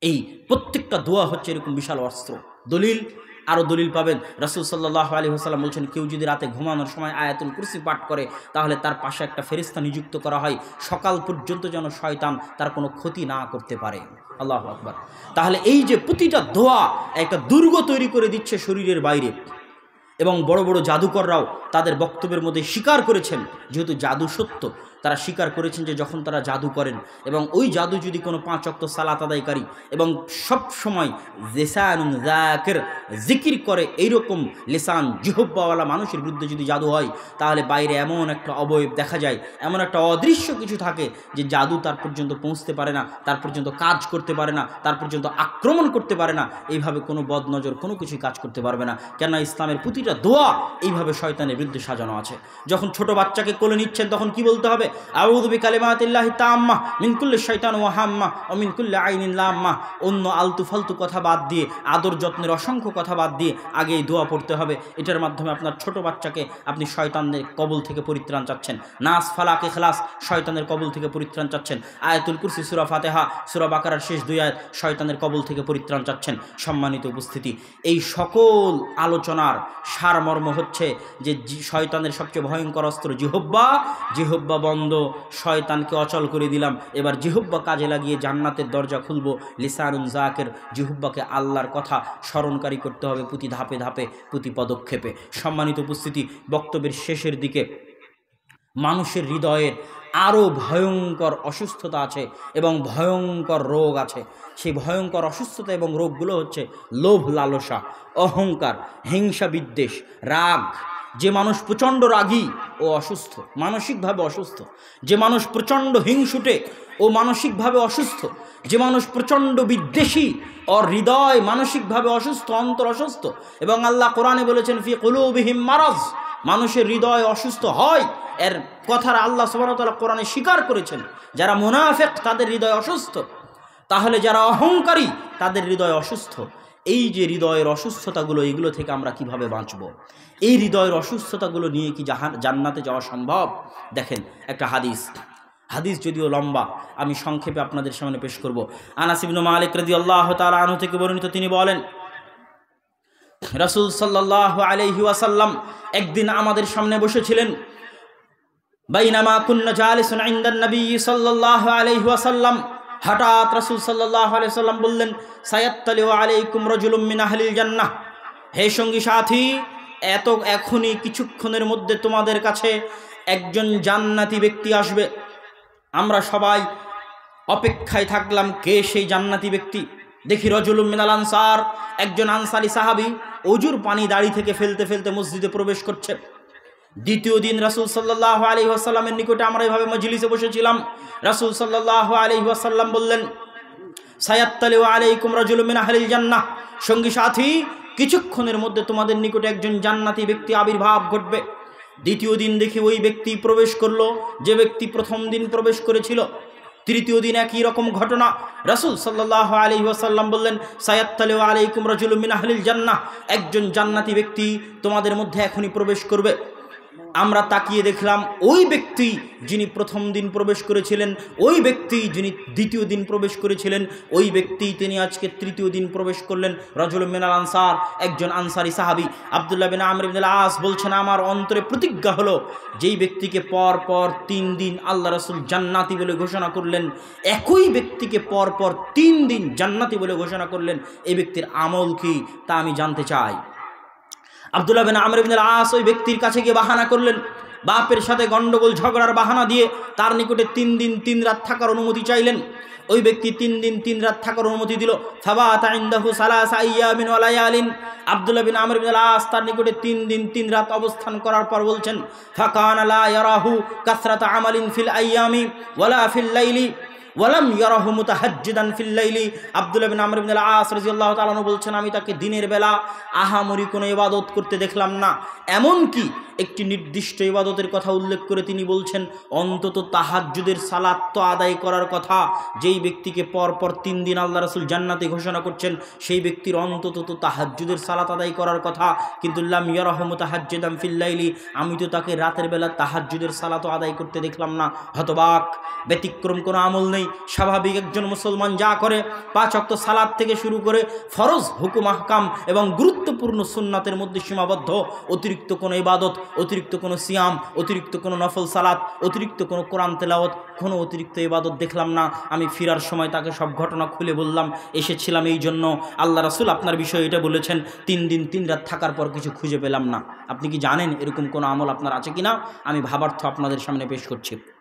এই প্রত্যেকটা দোয়া হচ্ছে এরকম বিশাল অস্ত্র। দলিল আরও দলিল পাবেন। রাসুল সাল্লাহ আলী হাসাল্লাম বলছেন, কেউ যদি রাতে ঘুমানোর সময় আয়াতুল কুরসি পাঠ করে, তাহলে তার পাশে একটা ফেরিস্তা নিযুক্ত করা হয়। সকাল পর্যন্ত যেন শয়তান তার কোনো ক্ষতি না করতে পারে। আল্লাহ আকবার। তাহলে এই যে প্রতিটা দোয়া একটা দুর্গ তৈরি করে দিচ্ছে শরীরের বাইরে। এবং বড় বড় জাদুকররাও তাদের বক্তব্যের মধ্যে স্বীকার করেছেন, যেহেতু জাদু সত্য তারা স্বীকার করেছেন যে যখন তারা জাদু করেন এবং ওই জাদু যদি কোনো পাঁচ অক্ত সালাত আদায়কারী এবং সব সময় জেসান জাকের জিকির করে এইরকম লেসান জিহব্বাওয়ালা মানুষের বিরুদ্ধে যদি জাদু হয়, তাহলে বাইরে এমন একটা অবয়ব দেখা যায়, এমন একটা অদৃশ্য কিছু থাকে যে জাদু তার পর্যন্ত পৌঁছতে পারে না, তার পর্যন্ত কাজ করতে পারে না, তার পর্যন্ত আক্রমণ করতে পারে না, এইভাবে কোনো বদনজর কোনো কিছুই কাজ করতে পারবে না। কেননা ইসলামের প্রতিটা দোয়া এইভাবে শয়তানের বিরুদ্ধে সাজানো আছে। যখন ছোট বাচ্চাকে কোলে নিচ্ছেন তখন কি বলতে হবে? আউদুবি কালিমাতিল্লাহি তাম্মা মিনকুল্লে শয়তান ওয়াহাম্মা ও মিনকুল্লে আইনিন লাম্মা। অন্য আলতু ফালতু কথা বাদ দিয়ে, আদর যত্নের অসংখ্য কথা বাদ দিয়ে আগে দোয়া পড়তে হবে। এটার মাধ্যমে আপনার ছোট বাচ্চাকে আপনি শয়তানের কবল থেকে পরিত্রাণ চাচ্ছেন। নাস ফালাকে খেলাস শয়তানের কবল থেকে পরিত্রাণ চাচ্ছেন। আয়াতুল কুরসি, সুরা ফাতেহা, সুরা বাকারার শেষ দুই আয়াত, শয়তানের কবল থেকে পরিত্রাণ চাচ্ছেন। সম্মানিত উপস্থিতি, এই সকল আলোচনার সারমর্ম হচ্ছে যে শয়তানের সবচেয়ে ভয়ঙ্কর অস্ত্র জিহব্বা। জিহব্বা বন্ধ শয়তানকে অচল করে দিলাম। এবার জিহব্বা কাজে লাগিয়ে জান্নাতের দরজা খুলবো। লিসানুন জাকের, জিহব্বাকে আল্লাহর কথা স্মরণকারী করতে হবে প্রতি ধাপে ধাপে প্রতি পদক্ষেপে। সম্মানিত উপস্থিতি, বক্তব্যের শেষের দিকে, মানুষের হৃদয়ের আরও ভয়ঙ্কর অসুস্থতা আছে এবং ভয়ঙ্কর রোগ আছে। সেই ভয়ঙ্কর অসুস্থতা এবং রোগগুলো হচ্ছে লোভ লালসা অহংকার, হিংসা বিদ্বেষ, রাগ। যে মানুষ প্রচণ্ড রাগী ও অসুস্থ, মানসিকভাবে অসুস্থ, যে মানুষ প্রচণ্ড হিংসুটে ও মানসিকভাবে অসুস্থ, যে মানুষ প্রচণ্ড বিদ্বেষী ও হৃদয় মানসিকভাবে অসুস্থ, অন্তর অসুস্থ, এবং আল্লাহ কোরআনে বলেছেন, ফি কুলুবিহিম মারাজ মানুষের হৃদয় অসুস্থ হয়, এর কথার আল্লাহ সুবাহতাল্লাহ কোরআনে স্বীকার করেছেন, যারা মোনাফেক তাদের হৃদয় অসুস্থ, তাহলে যারা অহংকারী তাদের হৃদয় অসুস্থ। এই যে হৃদয়ের অসুস্থতাগুলো, এগুলো থেকে আমরা কীভাবে বাঁচব? এই হৃদয়ের অসুস্থতাগুলো নিয়ে কি জাহান, জান্নাতে যাওয়া সম্ভব? দেখেন, একটা হাদিস। হাদিস যদিও লম্বা, আমি সংক্ষেপে আপনাদের সামনে পেশ করব। আনাসিবিন মালিক রদি আল্লাহ তালা আনু থেকে বর্ণিত তিনি বলেন, রাসুল সাল্লাহ আলহি একদিন আমাদের সামনে বসেছিলেন, বাইনামা কুন্না জালিসুন ইনদান নবী আলাইহি ওয়াসাল্লাম হঠাৎ রাসূল সাল্লাম বললেন, সায়াত্তালিউ আলাইকুম হে সঙ্গী সাথী, এত এখনই কিছুক্ষণের মধ্যে তোমাদের কাছে একজন জান্নাতি ব্যক্তি আসবে। আমরা সবাই অপেক্ষায় থাকলাম, কে সেই জান্নাতি ব্যক্তি? দেখি রজুলুম মিনাল আনসার, একজন আনসারি সাহাবি অজুর পানি দাড়ি থেকে ফেলতে ফেলতে মসজিদে প্রবেশ করছে। দ্বিতীয় দিন রাসুল সাল্লাহ আলী আসাল্লামের নিকটে আমরা এভাবে মজলিসে বসেছিলাম। রাসুল সাল্লাহ আলী আসাল্লাম বললেন সায়াত্তালি আলাইকুম রাজুল মিন আহলিল জান্নাহ। সঙ্গী সাথী, কিছুক্ষণের মধ্যে তোমাদের নিকটে একজন জান্নাতি ব্যক্তি আবির্ভাব ঘটবে। দ্বিতীয় দিন দেখি ওই ব্যক্তি প্রবেশ করল, যে ব্যক্তি প্রথম দিন প্রবেশ করেছিল। তৃতীয় দিন একই রকম ঘটনা। রাসুল সাল্লাহ আলী ওয়াসাল্লাম বললেন সায়াত্তালে আলাইকুম রাজুল মিন আহলিল জান্নাহ। একজন জান্নাতি ব্যক্তি তোমাদের মধ্যে এখনই প্রবেশ করবে। আমরা তাকিয়ে দেখলাম ওই ব্যক্তি যিনি প্রথম দিন প্রবেশ করেছিলেন, ওই ব্যক্তি যিনি দ্বিতীয় দিন প্রবেশ করেছিলেন, ওই ব্যক্তি তিনি আজকে তৃতীয় দিন প্রবেশ করলেন, রজুল মিনাল আনসার, একজন আনসারি সাহাবি। আবদুল্লাহ বিন আমর বিন আস বলছেন, আমার অন্তরে প্রতিজ্ঞা হলো, যেই ব্যক্তিকে পর পর তিন দিন আল্লাহ রসুল জান্নাতি বলে ঘোষণা করলেন, একই ব্যক্তিকে পর পর তিন দিন জান্নাতি বলে ঘোষণা করলেন এই ব্যক্তির আমল কি তা আমি জানতে চাই। আবদুল্লাহ বিন আমর বিন আস ওই ব্যক্তির কাছে গিয়ে বাহানা করলেন। বাপের সাথে গণ্ডগোল ঝগড়ার বাহানা দিয়ে তার নিকটে তিন দিন, তিন রাত থাকার অনুমতি চাইলেন। ওই ব্যক্তি তিন দিন, তিন রাত থাকার অনুমতি দিল। থাবাহু সালাসাইয়ামিন আলিন আবদুল্লাহ বিন আমর বিন আস তার নিকটে তিন দিন, তিন রাত অবস্থান করার পর বলছেন, ফাকান আলা ইয়ারাহু কাসরাত আমালিন ফিল আইয়ামি ওয়ালা ফিল লাইলি। ওয়ালাম ইয়ারাহু মুতাহাজ্জিদান ফিল Laili. Abdullah bin Amr ibn As রাদিয়াল্লাহু তাআলা বলছেন, আমি তাকে দিনের বেলা আহামরি কোনো ইবাদত করতে দেখলাম না। এমন কি একটি নির্দিষ্ট ইবাদতের কথা উল্লেখ করে তিনি বলছেন, অন্তত তাহাজ্জুদের সালাত তো আদায় করার কথা। যেই ব্যক্তিকে পর পর তিন দিন আল্লাহ রাসূল জান্নাতে ঘোষণা করছেন, সেই ব্যক্তির অন্তত তো তাহাজ্জুদের সালাত আদায় করার কথা। কিন্তু লাম ইয়ারাহু মুতাহাজ্জিদান ফিল লাইলি, আমি তো তাকে রাতের বেলা তাহাজ্জুদের সালাত আদায় করতে দেখলাম না। হতবাক, ব্যতিক্রম কোনো আমল নেই। স্বাভাবিক একজন মুসলমান যা করে, পাঁচ অক্ত সালাদ থেকে শুরু করে ফরজ হুকুম, আহকাম এবং গুরুত্বপূর্ণ সুন্নাতের মধ্যে সীমাবদ্ধ। অতিরিক্ত কোনো ইবাদত, অতিরিক্ত কোনো সিয়াম, অতিরিক্ত কোনো নফল সালাত, অতিরিক্ত কোনো কোরআন তেলাওয়াত, কোনো অতিরিক্ত ইবাদত দেখলাম না। আমি ফিরার সময় তাকে সব ঘটনা খুলে বললাম, এসেছিলাম এই জন্য। আল্লাহ রাসুল আপনার বিষয়ে এটা বলেছেন, তিন দিন তিন রাত থাকার পর কিছু খুঁজে পেলাম না। আপনি কি জানেন এরকম কোনো আমল আপনার আছে কি না আমি ভাবার্থ আপনাদের সামনে পেশ করছি।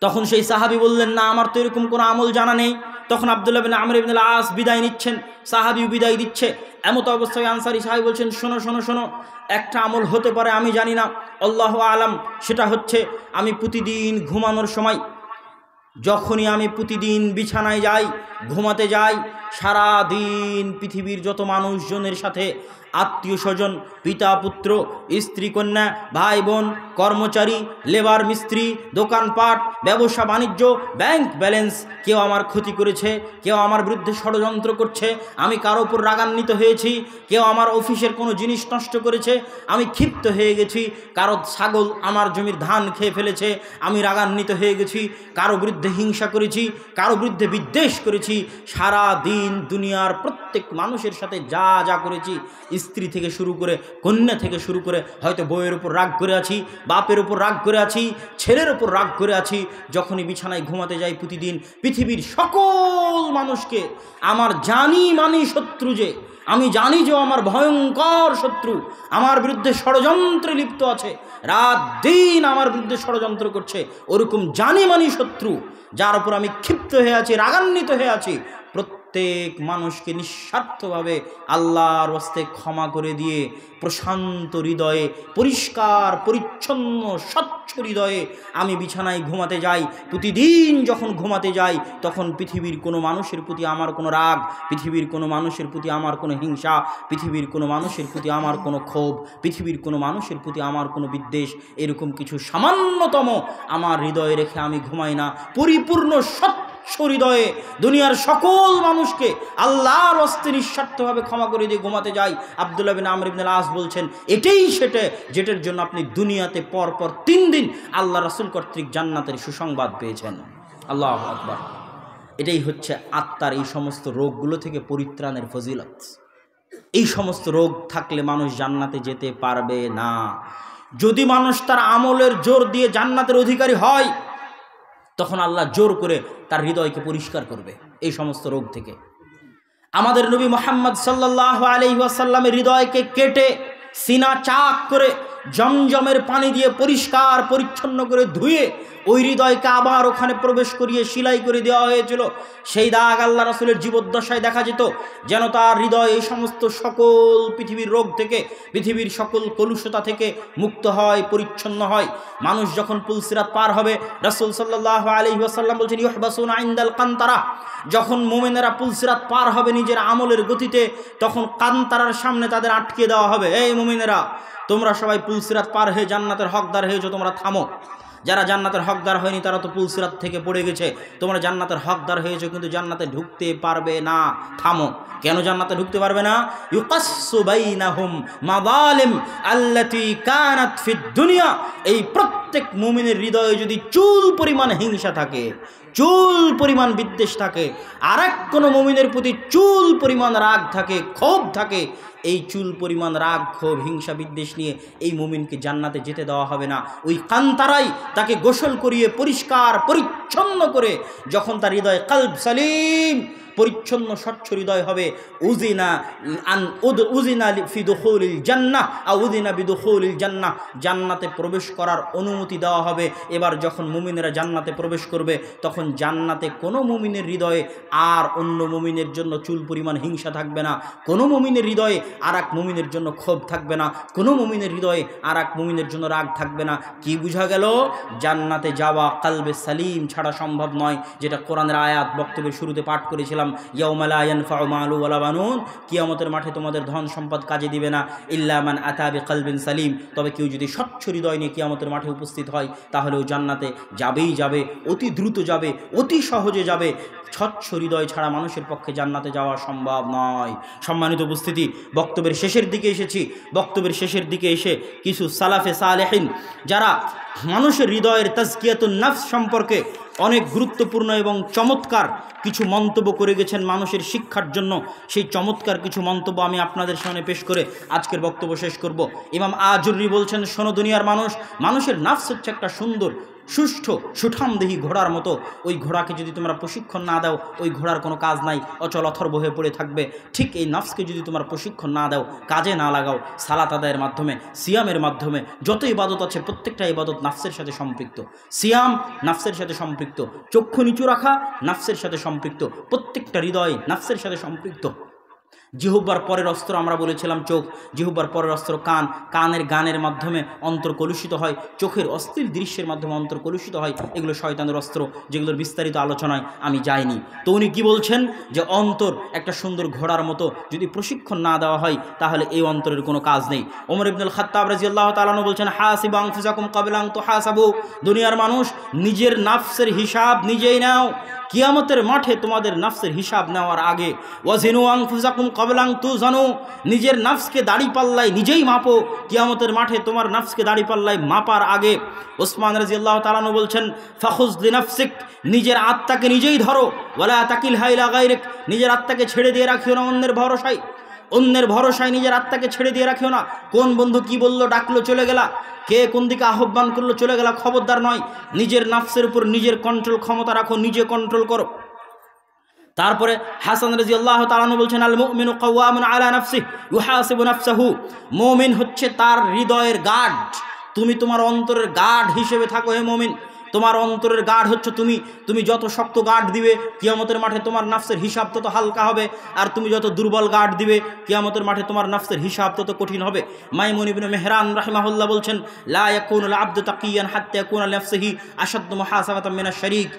তখন সেই সাহাবি বললেন, না, আমার তো এরকম কোনো আমল জানা নেই। তখন আবদুল্লাহ বিন আমর ইবিন আস বিদায় নিচ্ছেন, সাহাবিও বিদায় দিচ্ছে। এমত অবস্থায় আনসারি সাহেব বলছেন, শোনো শোনো শোনো, একটা আমল হতে পারে, আমি জানি না। আল্লাহ আলাম, সেটা হচ্ছে আমি প্রতিদিন ঘুমানোর সময়, যখনই আমি প্রতিদিন বিছানায় যাই ঘুমাতে যাই সারা দিন পৃথিবীর যত মানুষজনের সাথে আত্মীয় স্বজন পিতা পুত্র স্ত্রী কন্যা ভাই বোন কর্মচারী, লেবার মিস্ত্রি, দোকানপাট, ব্যবসা, বাণিজ্য, ব্যাংক ব্যালেন্স, কেউ আমার ক্ষতি করেছে, কেউ আমার বিরুদ্ধে ষড়যন্ত্র করছে, আমি কারও উপর রাগান্বিত হয়েছি, কেউ আমার অফিসের কোনো জিনিস নষ্ট করেছে, আমি ক্ষিপ্ত হয়ে গেছি, কারও ছাগল আমার জমির ধান খেয়ে ফেলেছে, আমি রাগান্বিত হয়ে গেছি, কারও বিরুদ্ধে হিংসা করেছি, কারও বিরুদ্ধে বিদ্বেষ করেছি সারা দিন দুনিয়ার প্রত্যেক মানুষের সাথে যা যা করেছি, স্ত্রী থেকে শুরু করে কন্যা থেকে শুরু করে হয়তো বইয়ের উপর রাগ করে আছি, বাপের উপর রাগ করে আছি, ছেলের উপর রাগ করে আছি, যখনই বিছানায় ঘুমাতে যাই প্রতিদিন পৃথিবীর সকল মানুষকে, আমার জানি মানি শত্রু যে আমি জানি যে আমার ভয়ঙ্কর শত্রু, আমার বিরুদ্ধে ষড়যন্ত্রে লিপ্ত আছে। রাত দিন আমার বিরুদ্ধে ষড়যন্ত্র করছে। ওরকম জানি মানি শত্রু, যার উপর আমি ক্ষিপ্ত হয়ে আছি, রাগান্বিত হয়ে আছি। প্রত্যেক মানুষকে নিঃস্বার্থভাবে আল্লাহর হস্তে ক্ষমা করে দিয়ে প্রশান্ত হৃদয়ে পরিষ্কার, পরিচ্ছন্ন, স্বচ্ছ হৃদয়ে আমি বিছানায় ঘুমাতে যাই। প্রতিদিন যখন ঘুমাতে যাই, তখন পৃথিবীর কোনো মানুষের প্রতি আমার কোনো রাগ, পৃথিবীর কোনো মানুষের প্রতি আমার কোনো হিংসা, পৃথিবীর কোনো মানুষের প্রতি আমার কোনো ক্ষোভ, পৃথিবীর কোনো মানুষের প্রতি আমার কোনো বিদ্বেষ, এরকম কিছু সামান্যতম আমার হৃদয়ে রেখে আমি ঘুমাই না। পরিপূর্ণ সত্য হৃদয়ে দুনিয়ার সকল মানুষকে আল্লাহর অস্তে নিঃস্বার্থভাবে ক্ষমা করে দিয়ে ঘুমাতে যাই। আবদুল্লাহ বিন আমর ইবনুল আস বলছেন, এটাই সেটা যেটার জন্য আপনি দুনিয়াতে পর পর তিন দিন আল্লাহ রাসুল কর্তৃক জান্নাতের সুসংবাদ পেয়েছেন। আল্লাহ আকবার। এটাই হচ্ছে আত্মার এই সমস্ত রোগগুলো থেকে পরিত্রাণের ফজিলত। এই সমস্ত রোগ থাকলে মানুষ জান্নাতে যেতে পারবে না। যদি মানুষ তার আমলের জোর দিয়ে জান্নাতের অধিকারী হয় তখন আল্লাহ জোর করে তার হৃদয়কে পরিষ্কার করবে এই সমস্ত রোগ থেকে। আমাদের নবী মোহাম্মদ সাল্লাহ আলহিহাসাল্লামের হৃদয়কে কেটে, সিনা চাক করে, জমজমের পানি দিয়ে পরিষ্কার, পরিচ্ছন্ন করে ধুয়ে ওই হৃদয়কে আবার ওখানে প্রবেশ করিয়ে সিলাই করে দেওয়া হয়েছিল। সেই দাগ আল্লাহ রাসুলের জীবদ্দশায় দেখা যেত, যেন তার হৃদয় এই সমস্ত সকল পৃথিবীর রোগ থেকে, পৃথিবীর সকল কলুষতা থেকে মুক্ত হয়, পরিচ্ছন্ন হয়। মানুষ যখন পুলসিরাত পার হবে, রাসুল সাল্লাহ আলি ওয়াসাল্লাম বলছেন ইহবাসুন আইন্দাল কান্তারা। যখন মোমেনেরা পুলসিরাত পার হবে নিজের আমলের গতিতে, তখন কান্তারার সামনে তাদের আটকে দেওয়া হবে। এই মোমিনেরা, তোমরা সবাই পুলসিরাত পার হয়ে জান্নাতের হকদার হয়েছো, তোমরা থামো। যারা জান্নাতের হকদার হয়নি, তারা তো পুলসিরাত থেকে পড়ে গেছে। তোমরা জান্নাতের হকদার হয়েছো, কিন্তু জান্নাতে ঢুকতে পারবে না। থামো। কেন জান্নাতে ঢুকতে পারবে না? কানাত দুনিয়া। এই প্রত্যেক মুমিনের হৃদয়ে যদি চুল পরিমাণ হিংসা থাকে, চুল পরিমাণ বিদ্বেষ থাকে আর এক কোনো মুমিনের প্রতি চুল পরিমাণ রাগ থাকে, ক্ষোভ থাকে এই চুল পরিমাণ রাগ, ক্ষোভ, হিংসা, বিদ্বেষ নিয়ে এই মুমিনকে জান্নাতে যেতে দেওয়া হবে না। ওই কান্তারাই তাকে গোসল করিয়ে পরিষ্কার, পরিচ্ছন্ন করে যখন তার হৃদয় কালব সালিম, পরিচ্ছন্ন, স্বচ্ছ হৃদয় হবে উজিনা আন উদ উজিনা ফি দুখুলিল জান্নাহ আ উজিনা বি দুখুলিল জান্নাহ। জান্নাতে প্রবেশ করার অনুমতি দেওয়া হবে। এবার যখন মুমিনেরা জান্নাতে প্রবেশ করবে, তখন জান্নাতে কোনো মুমিনের হৃদয়ে আর অন্য মুমিনের জন্য চুল পরিমাণ হিংসা থাকবে না। কোনো মুমিনের হৃদয়ে আর এক মুমিনের জন্য ক্ষোভ থাকবে না, কোনো মুমিনের হৃদয়ে আর এক মুমিনের জন্য রাগ থাকবে না। কি বোঝা গেল? জান্নাতে যাওয়া কালবে সালিম ছাড়া সম্ভব নয়, যেটা কোরআনের আয়াত বক্তব্যের শুরুতে পাঠ করেছিলাম বানুন, কিয়ামতের মাঠে তোমাদের ধন সম্পদ কাজে দিবে না ইল্লামান আতাবে কালবিন সালিম। তবে কেউ যদি স্বচ্ছ হৃদয় নিয়ে কিয়ামতের মাঠে উপস্থিত হয়, তাহলেও জান্নাতে যাবেই যাবে, অতি দ্রুত যাবে, অতি সহজে যাবে। স্বচ্ছ হৃদয় ছাড়া মানুষের পক্ষে জান্নাতে যাওয়া সম্ভব নয়। সম্মানিত উপস্থিতি, বক্তব্যের শেষের দিকে এসেছি। বক্তব্যের শেষের দিকে এসে কিছু সালাফে সালেহিন, যারা মানুষের হৃদয়ের তাজকিয়াতুন নাফস সম্পর্কে অনেক গুরুত্বপূর্ণ এবং চমৎকার কিছু মন্তব্য করে গেছেন মানুষের শিক্ষার জন্য, সেই চমৎকার কিছু মন্তব্য আমি আপনাদের সামনে পেশ করে আজকের বক্তব্য শেষ করব। ইমাম আজুরি বলছেন, শোনো দুনিয়ার মানুষ, মানুষের নাফস হচ্ছে একটা সুন্দর সুষ্ঠ সুঠামদেহী ঘোড়ার মতো। ওই ঘোড়াকে যদি তোমরা প্রশিক্ষণ না দাও, ওই ঘোড়ার কোনো কাজ নাই, অচল অথর্ব হয়ে পড়ে থাকবে। ঠিক এই নফসকে যদি তোমরা প্রশিক্ষণ না দাও, কাজে না লাগাও, সালাত আদায়ের মাধ্যমে, সিয়ামের মাধ্যমে, যত ইবাদত আছে, প্রত্যেকটা ইবাদত নাফসের সাথে সম্পৃক্ত। সিয়াম নাফসের সাথে সম্পৃক্ত। চক্ষু নিচু রাখা নাফসের সাথে সম্পৃক্ত। প্রত্যেকটা হৃদয় নাফসের সাথে সম্পৃক্ত। জিহুব্বার পরের অস্ত্র আমরা বলেছিলাম চোখ। জিহুব্বার পরের অস্ত্র কান। কানের গানের মাধ্যমে অন্তর কলুষিত হয়। চোখের অস্থির দৃশ্যের মাধ্যমে অন্তর কলুষিত হয়। এগুলো শয়তানের অস্ত্র, যেগুলোর বিস্তারিত আলোচনায় আমি যাইনি। তো উনি কী বলছেন? যে অন্তর একটা সুন্দর ঘোড়ার মতো যদি প্রশিক্ষণ না দেওয়া হয়, তাহলে এই অন্তরের কোনো কাজ নেই। ওমর ইবনুল খাত্তাব রাজি আল্লাহ তালানো বলছেন, হাসিব আংফুজাকুম কাবিলাং তো হাসাবু দুনিয়ার মানুষ নিজের নাফসের হিসাব নিজেই নাও। কিয়ামতের মাঠে তোমাদের নাফসের হিসাব নেওয়ার আগে, ওয়াজিনু আংফুজাকুম কবলাং তু জানো নিজের নাফসকে দাড়ি পাল্লায় নিজেই মাপো। কিয়ামতের মাঠে তোমার নাফসকে দাড়ি পাল্লায় মাপার আগে, ওসমান রাজি আল্লাহ তালানু বলছেন, ফাখুজ দিনাফসিক নিজের আত্মাকে নিজেই ধরো। ওলা তাকিল হাইলা গাইরেক নিজের আত্মাকে ছেড়ে দিয়ে রাখিও না অন্যের ভরসায়। অন্যের ভরসায় নিজের আত্মাকে ছেড়ে দিয়ে রাখিও না। কোন বন্ধু কি বলল, ডাকলো, চলে গেলা? কে কোন দিকে আহ্বান করল, চলে গেলা? খবরদার নয়। নিজের নাফসের উপর নিজের কন্ট্রোল ক্ষমতা রাখো, নিজে কন্ট্রোল করো। তারপরে হাসান রাজি আল্লাহ তালানু বলছেন আল মুমিনু আলা নাফসি ইউহাসিবু নাফসাহু। মুমিন হচ্ছে তার হৃদয়ের গার্ড তুমি তোমার অন্তরের গার্ড হিসেবে থাকো, হে মুমিন। তোমার অন্তরের গার্ড হচ্ছে তুমি তুমি যত শক্ত গার্ড দিবে, কিয়ামতের মাঠে তোমার নাফসের হিসাব তত হালকা হবে, আর তুমি যত দুর্বল গার্ড দিবে, কিয়ামতের মাঠে তোমার নাফসের হিসাব তত কঠিন হবে। মাইমুন ইবনে মেহরান রাহিমাহুল্লাহ বলছেন আবদু তাকিয়ান লিনাফসিহি আশাদ্দু মুহাসাবাতাম মিনাশ শারীক।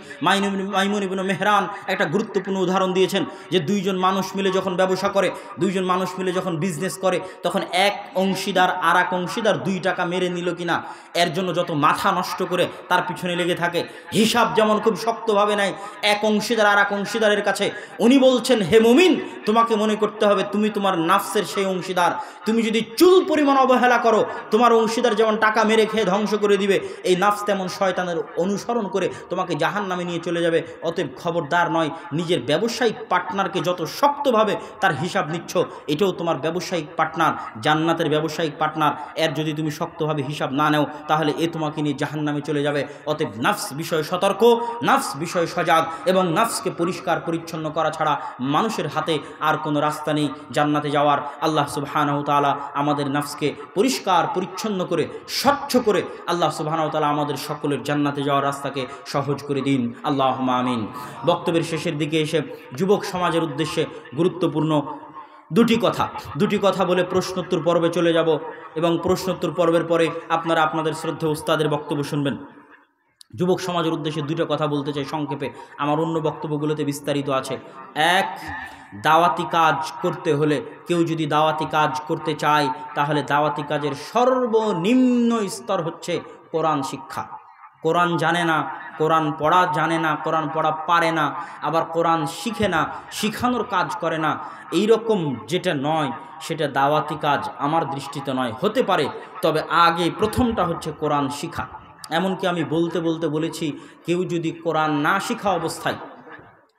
মেহরান একটা গুরুত্বপূর্ণ উদাহরণ দিয়েছেন, যে দুইজন মানুষ মিলে যখন ব্যবসা করে, দুইজন মানুষ মিলে যখন বিজনেস করে, তখন এক অংশীদার আর এক অংশীদার দুই টাকা মেরে নিল কিনা, এর জন্য যত মাথা নষ্ট করে তার পিছনে লেগে থাকে। হিসাব যেমন খুব শক্তভাবে নেয়, এক অংশীদার আর এক অংশীদারের কাছে। উনি বলছেন, হে মুমিন, তোমাকে মনে করতে হবে, তুমি তোমার নাফসের সেই অংশীদার। তুমি যদি চুল পরিমাণ অবহেলা করো, তোমার অংশীদার যেমন টাকা মেরে খেয়ে ধ্বংস করে দিবে, এই নাফস তেমন শয়তানের অনুসরণ করে তোমাকে জাহান নামে নিয়ে চলে যাবে। অতএব খবরদার নয়, নিজের ব্যবসায়িক পার্টনারকে যত শক্তভাবে তার হিসাব নিচ্ছ, এটাও তোমার ব্যবসায়িক পার্টনার, জান্নাতের ব্যবসায়িক পার্টনার। এর যদি তুমি শক্তভাবে হিসাব না নেও, তাহলে এ তোমাকে নিয়ে জাহান নামে চলে যাবে। অতএব নাফস বিষয়ে সতর্ক, নাফস বিষয়ে সজাগ এবং নাফসকে পরিষ্কার পরিচ্ছন্ন করা ছাড়া মানুষের হাতে আর কোনো রাস্তা নেই জান্নাতে যাওয়ার। আল্লাহ সুবাহানাউ তালা আমাদের নাফসকে পরিষ্কার, পরিচ্ছন্ন করে, স্বচ্ছ করে আল্লাহ সুবাহানাউ তালা আমাদের সকলের জান্নাতে যাওয়ার রাস্তাকে সহজ করে দিন। আল্লাহ আমিন। বক্তব্যের শেষের দিকে এসে যুবক সমাজের উদ্দেশ্যে গুরুত্বপূর্ণ দুটি কথা। দুটি কথা বলে প্রশ্নোত্তর পর্বে চলে যাব এবং প্রশ্নোত্তর পর্বের পরে আপনারা আপনাদের শ্রদ্ধা উস্তাদের বক্তব্য শুনবেন। যুবক সমাজের উদ্দেশ্যে দুটো কথা বলতে চাই সংক্ষেপে। আমার অন্য বক্তব্যগুলোতে বিস্তারিত আছে। এক, দাওয়াতি কাজ করতে হলে কেউ যদি দাওয়াতি কাজ করতে চায়, তাহলে দাওয়াতি কাজের সর্বনিম্ন স্তর হচ্ছে কোরআন শিক্ষা। কোরআন জানে না, কোরআন পড়া জানে না, কোরআন পড়া পারে না, আবার কোরআন শিখে না, শিখানোর কাজ করে না এই রকম যেটা নয়, সেটা দাওয়াতি কাজ আমার দৃষ্টিতে নয়, হতে পারে, তবে আগে প্রথমটা হচ্ছে কোরআন শিখা। এমনকি আমি বলতে বলতে বলেছি, কেউ যদি কোরআন না শিখা অবস্থায়,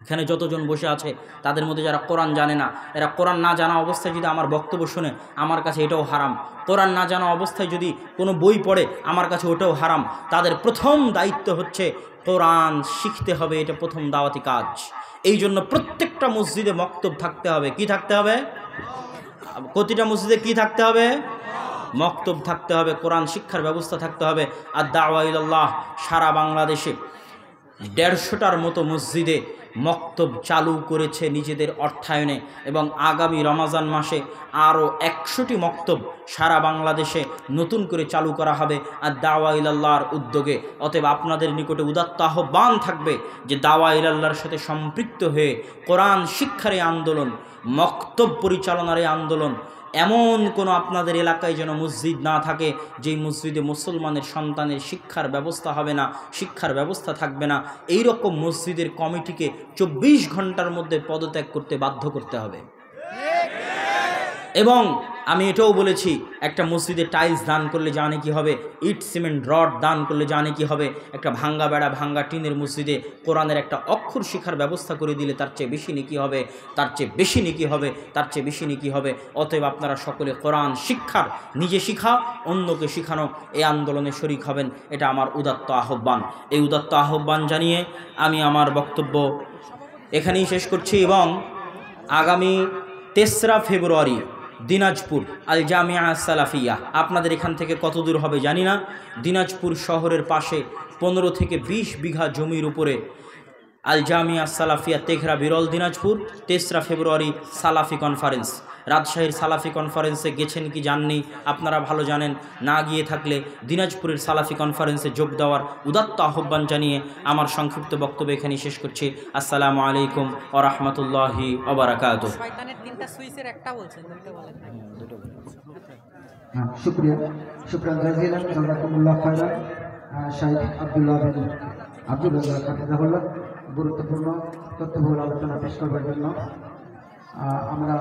এখানে যতজন বসে আছে, তাদের মধ্যে যারা কোরআন জানে না, এরা কোরআন না জানা অবস্থায় যদি আমার বক্তব্য শোনে, আমার কাছে এটাও হারাম। কোরআন না জানা অবস্থায় যদি কোনো বই পড়ে, আমার কাছে ওটাও হারাম। তাদের প্রথম দায়িত্ব হচ্ছে, কোরআন শিখতে হবে, এটা প্রথম দাওয়াতি কাজ। এই জন্য প্রত্যেকটা মসজিদে মক্তব থাকতে হবে। কি থাকতে হবে? প্রতিটা মসজিদে কি থাকতে হবে? মক্তব থাকতে হবে, কোরআন শিক্ষার ব্যবস্থা থাকতে হবে। আর দাওয়াইল্লাহ সারা বাংলাদেশে দেড়শোটার মতো মসজিদে মক্তব চালু করেছে নিজেদের অর্থায়নে এবং আগামী রমাজান মাসে আরও একশোটি মক্তব সারা বাংলাদেশে নতুন করে চালু করা হবে। আর দাওয়া ইলাল্লাহর উদ্যোগে, অতএব আপনাদের নিকটে উদাত্ত আহ্বান থাকবে যে দাওয়া ইলাল্লাহর সাথে সম্পৃক্ত হয়ে কোরআন শিক্ষার এই আন্দোলন, মক্তব পরিচালনার এই আন্দোলন এমন কোনো আপনাদের এলাকায় যেন মসজিদ না থাকে, যেই মসজিদে মুসলমানের সন্তানের শিক্ষার ব্যবস্থা হবে না, শিক্ষার ব্যবস্থা থাকবে না এই রকম মসজিদের কমিটিকে চব্বিশ ঘণ্টার মধ্যে পদত্যাগ করতে বাধ্য করতে হবে। এবং আমি এটাও বলেছি, একটা মসজিদে টাইলস দান করলে জানে কি হবে, ইট, সিমেন্ট, রড দান করলে জানে কি হবে, একটা ভাঙ্গা বেড়া, ভাঙ্গা টিনের মসজিদে কোরআনের একটা অক্ষর শিখার ব্যবস্থা করে দিলে তার চেয়ে বেশি নেকি হবে, তার চেয়ে বেশি নেকি হবে, তার চেয়ে বেশি নেকি হবে। অতএব আপনারা সকলে কোরআন শিক্ষার নিজে শিখা, অন্যকে শিখানো এই আন্দোলনে শরিক হবেন, এটা আমার উদাত্ত আহ্বান। এই উদাত্ত আহ্বান জানিয়ে আমি আমার বক্তব্য এখানেই শেষ করছি এবং আগামী তেসরা ফেব্রুয়ারি দিনাজপুর আল জামিয়া সালাফিয়া। আপনাদের এখান থেকে কত দূর হবে জানি না। দিনাজপুর শহরের পাশে পনেরো থেকে ২০ বিঘা জমির উপরে আল জামিয়া সালাফিয়া তেঘরা বিরল দিনাজপুর তেসরা ফেব্রুয়ারি সালাফি কনফারেন্স। রাজশাহীর সালাফি কনফারেন্সে গেছেন কি জাননি? আপনারা ভালো জানেন। না গিয়ে থাকলে দিনাজপুরের সালাফি কনফারেন্সে যোগ দেওয়ার উদাত্ত আহ্বান জানিয়ে আমার সংক্ষিপ্ত বক্তব্য এখানে শেষ করছি। আসসালামু আলাইকুম ও রহমতুল্লাহি ওবরাকাত শয়তানের তিনটা সুইচের একটা বলছেন দুটো বলেন হ্যাঁ, শুক্রিয়া। শুক্রান জাজিলান জাজাকুমুল্লাহ খায়রান। আহ, শাহিদ আব্দুল্লাহ হাফিজাহুল্লাহ গুরুত্বপূর্ণ তথ্যবহুল আলোচনা পেশ করবার জন্য আমরা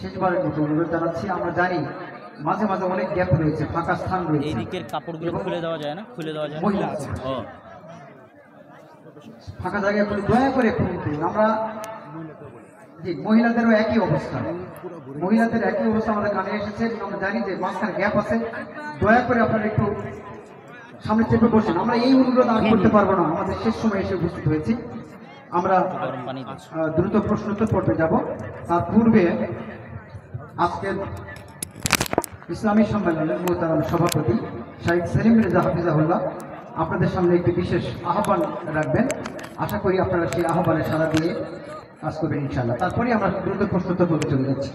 শেষবারের মতো অনুরোধ জানাচ্ছি। আমরা জানি মাঝে মাঝে অনেক গ্যাপ রয়েছে ফাঁকা স্থান রয়েছে। এই দিকের কাপড়গুলো খুলে দেওয়া যায় না? খুলে দেওয়া যায় মহিলা আছে। ফাঁকা জায়গায় দয়া করে আমরা জি মহিলাদেরও একই অবস্থা। মহিলাদের একই অবস্থা আমাদের কানে এসেছে এবং আমরা জানি যে মাঝখানে গ্যাপ আছে। দয়া করে আপনারা একটু সামনে চেপে বসেন। আমরা এই অনুরোধ আর করতে পারব না। আমাদের শেষ সময় এসে উপস্থিত হয়েছি। আমরা দ্রুত প্রশ্নোত্তর পর্বে যাব। তার পূর্বে আজকের ইসলামী সম্মেলনের মোহতারাম সভাপতি শাহিদ সেলিম রেজা হাফিজাহুল্লাহ আপনাদের সামনে একটি বিশেষ আহ্বান রাখবেন। আশা করি আপনারা সেই আহ্বানে সাড়া দিয়ে কাজ করবেন ইনশাআল্লাহ। তারপরে আমরা দ্রুত প্রশ্নোত্তর পর্বে চলে যাচ্ছি।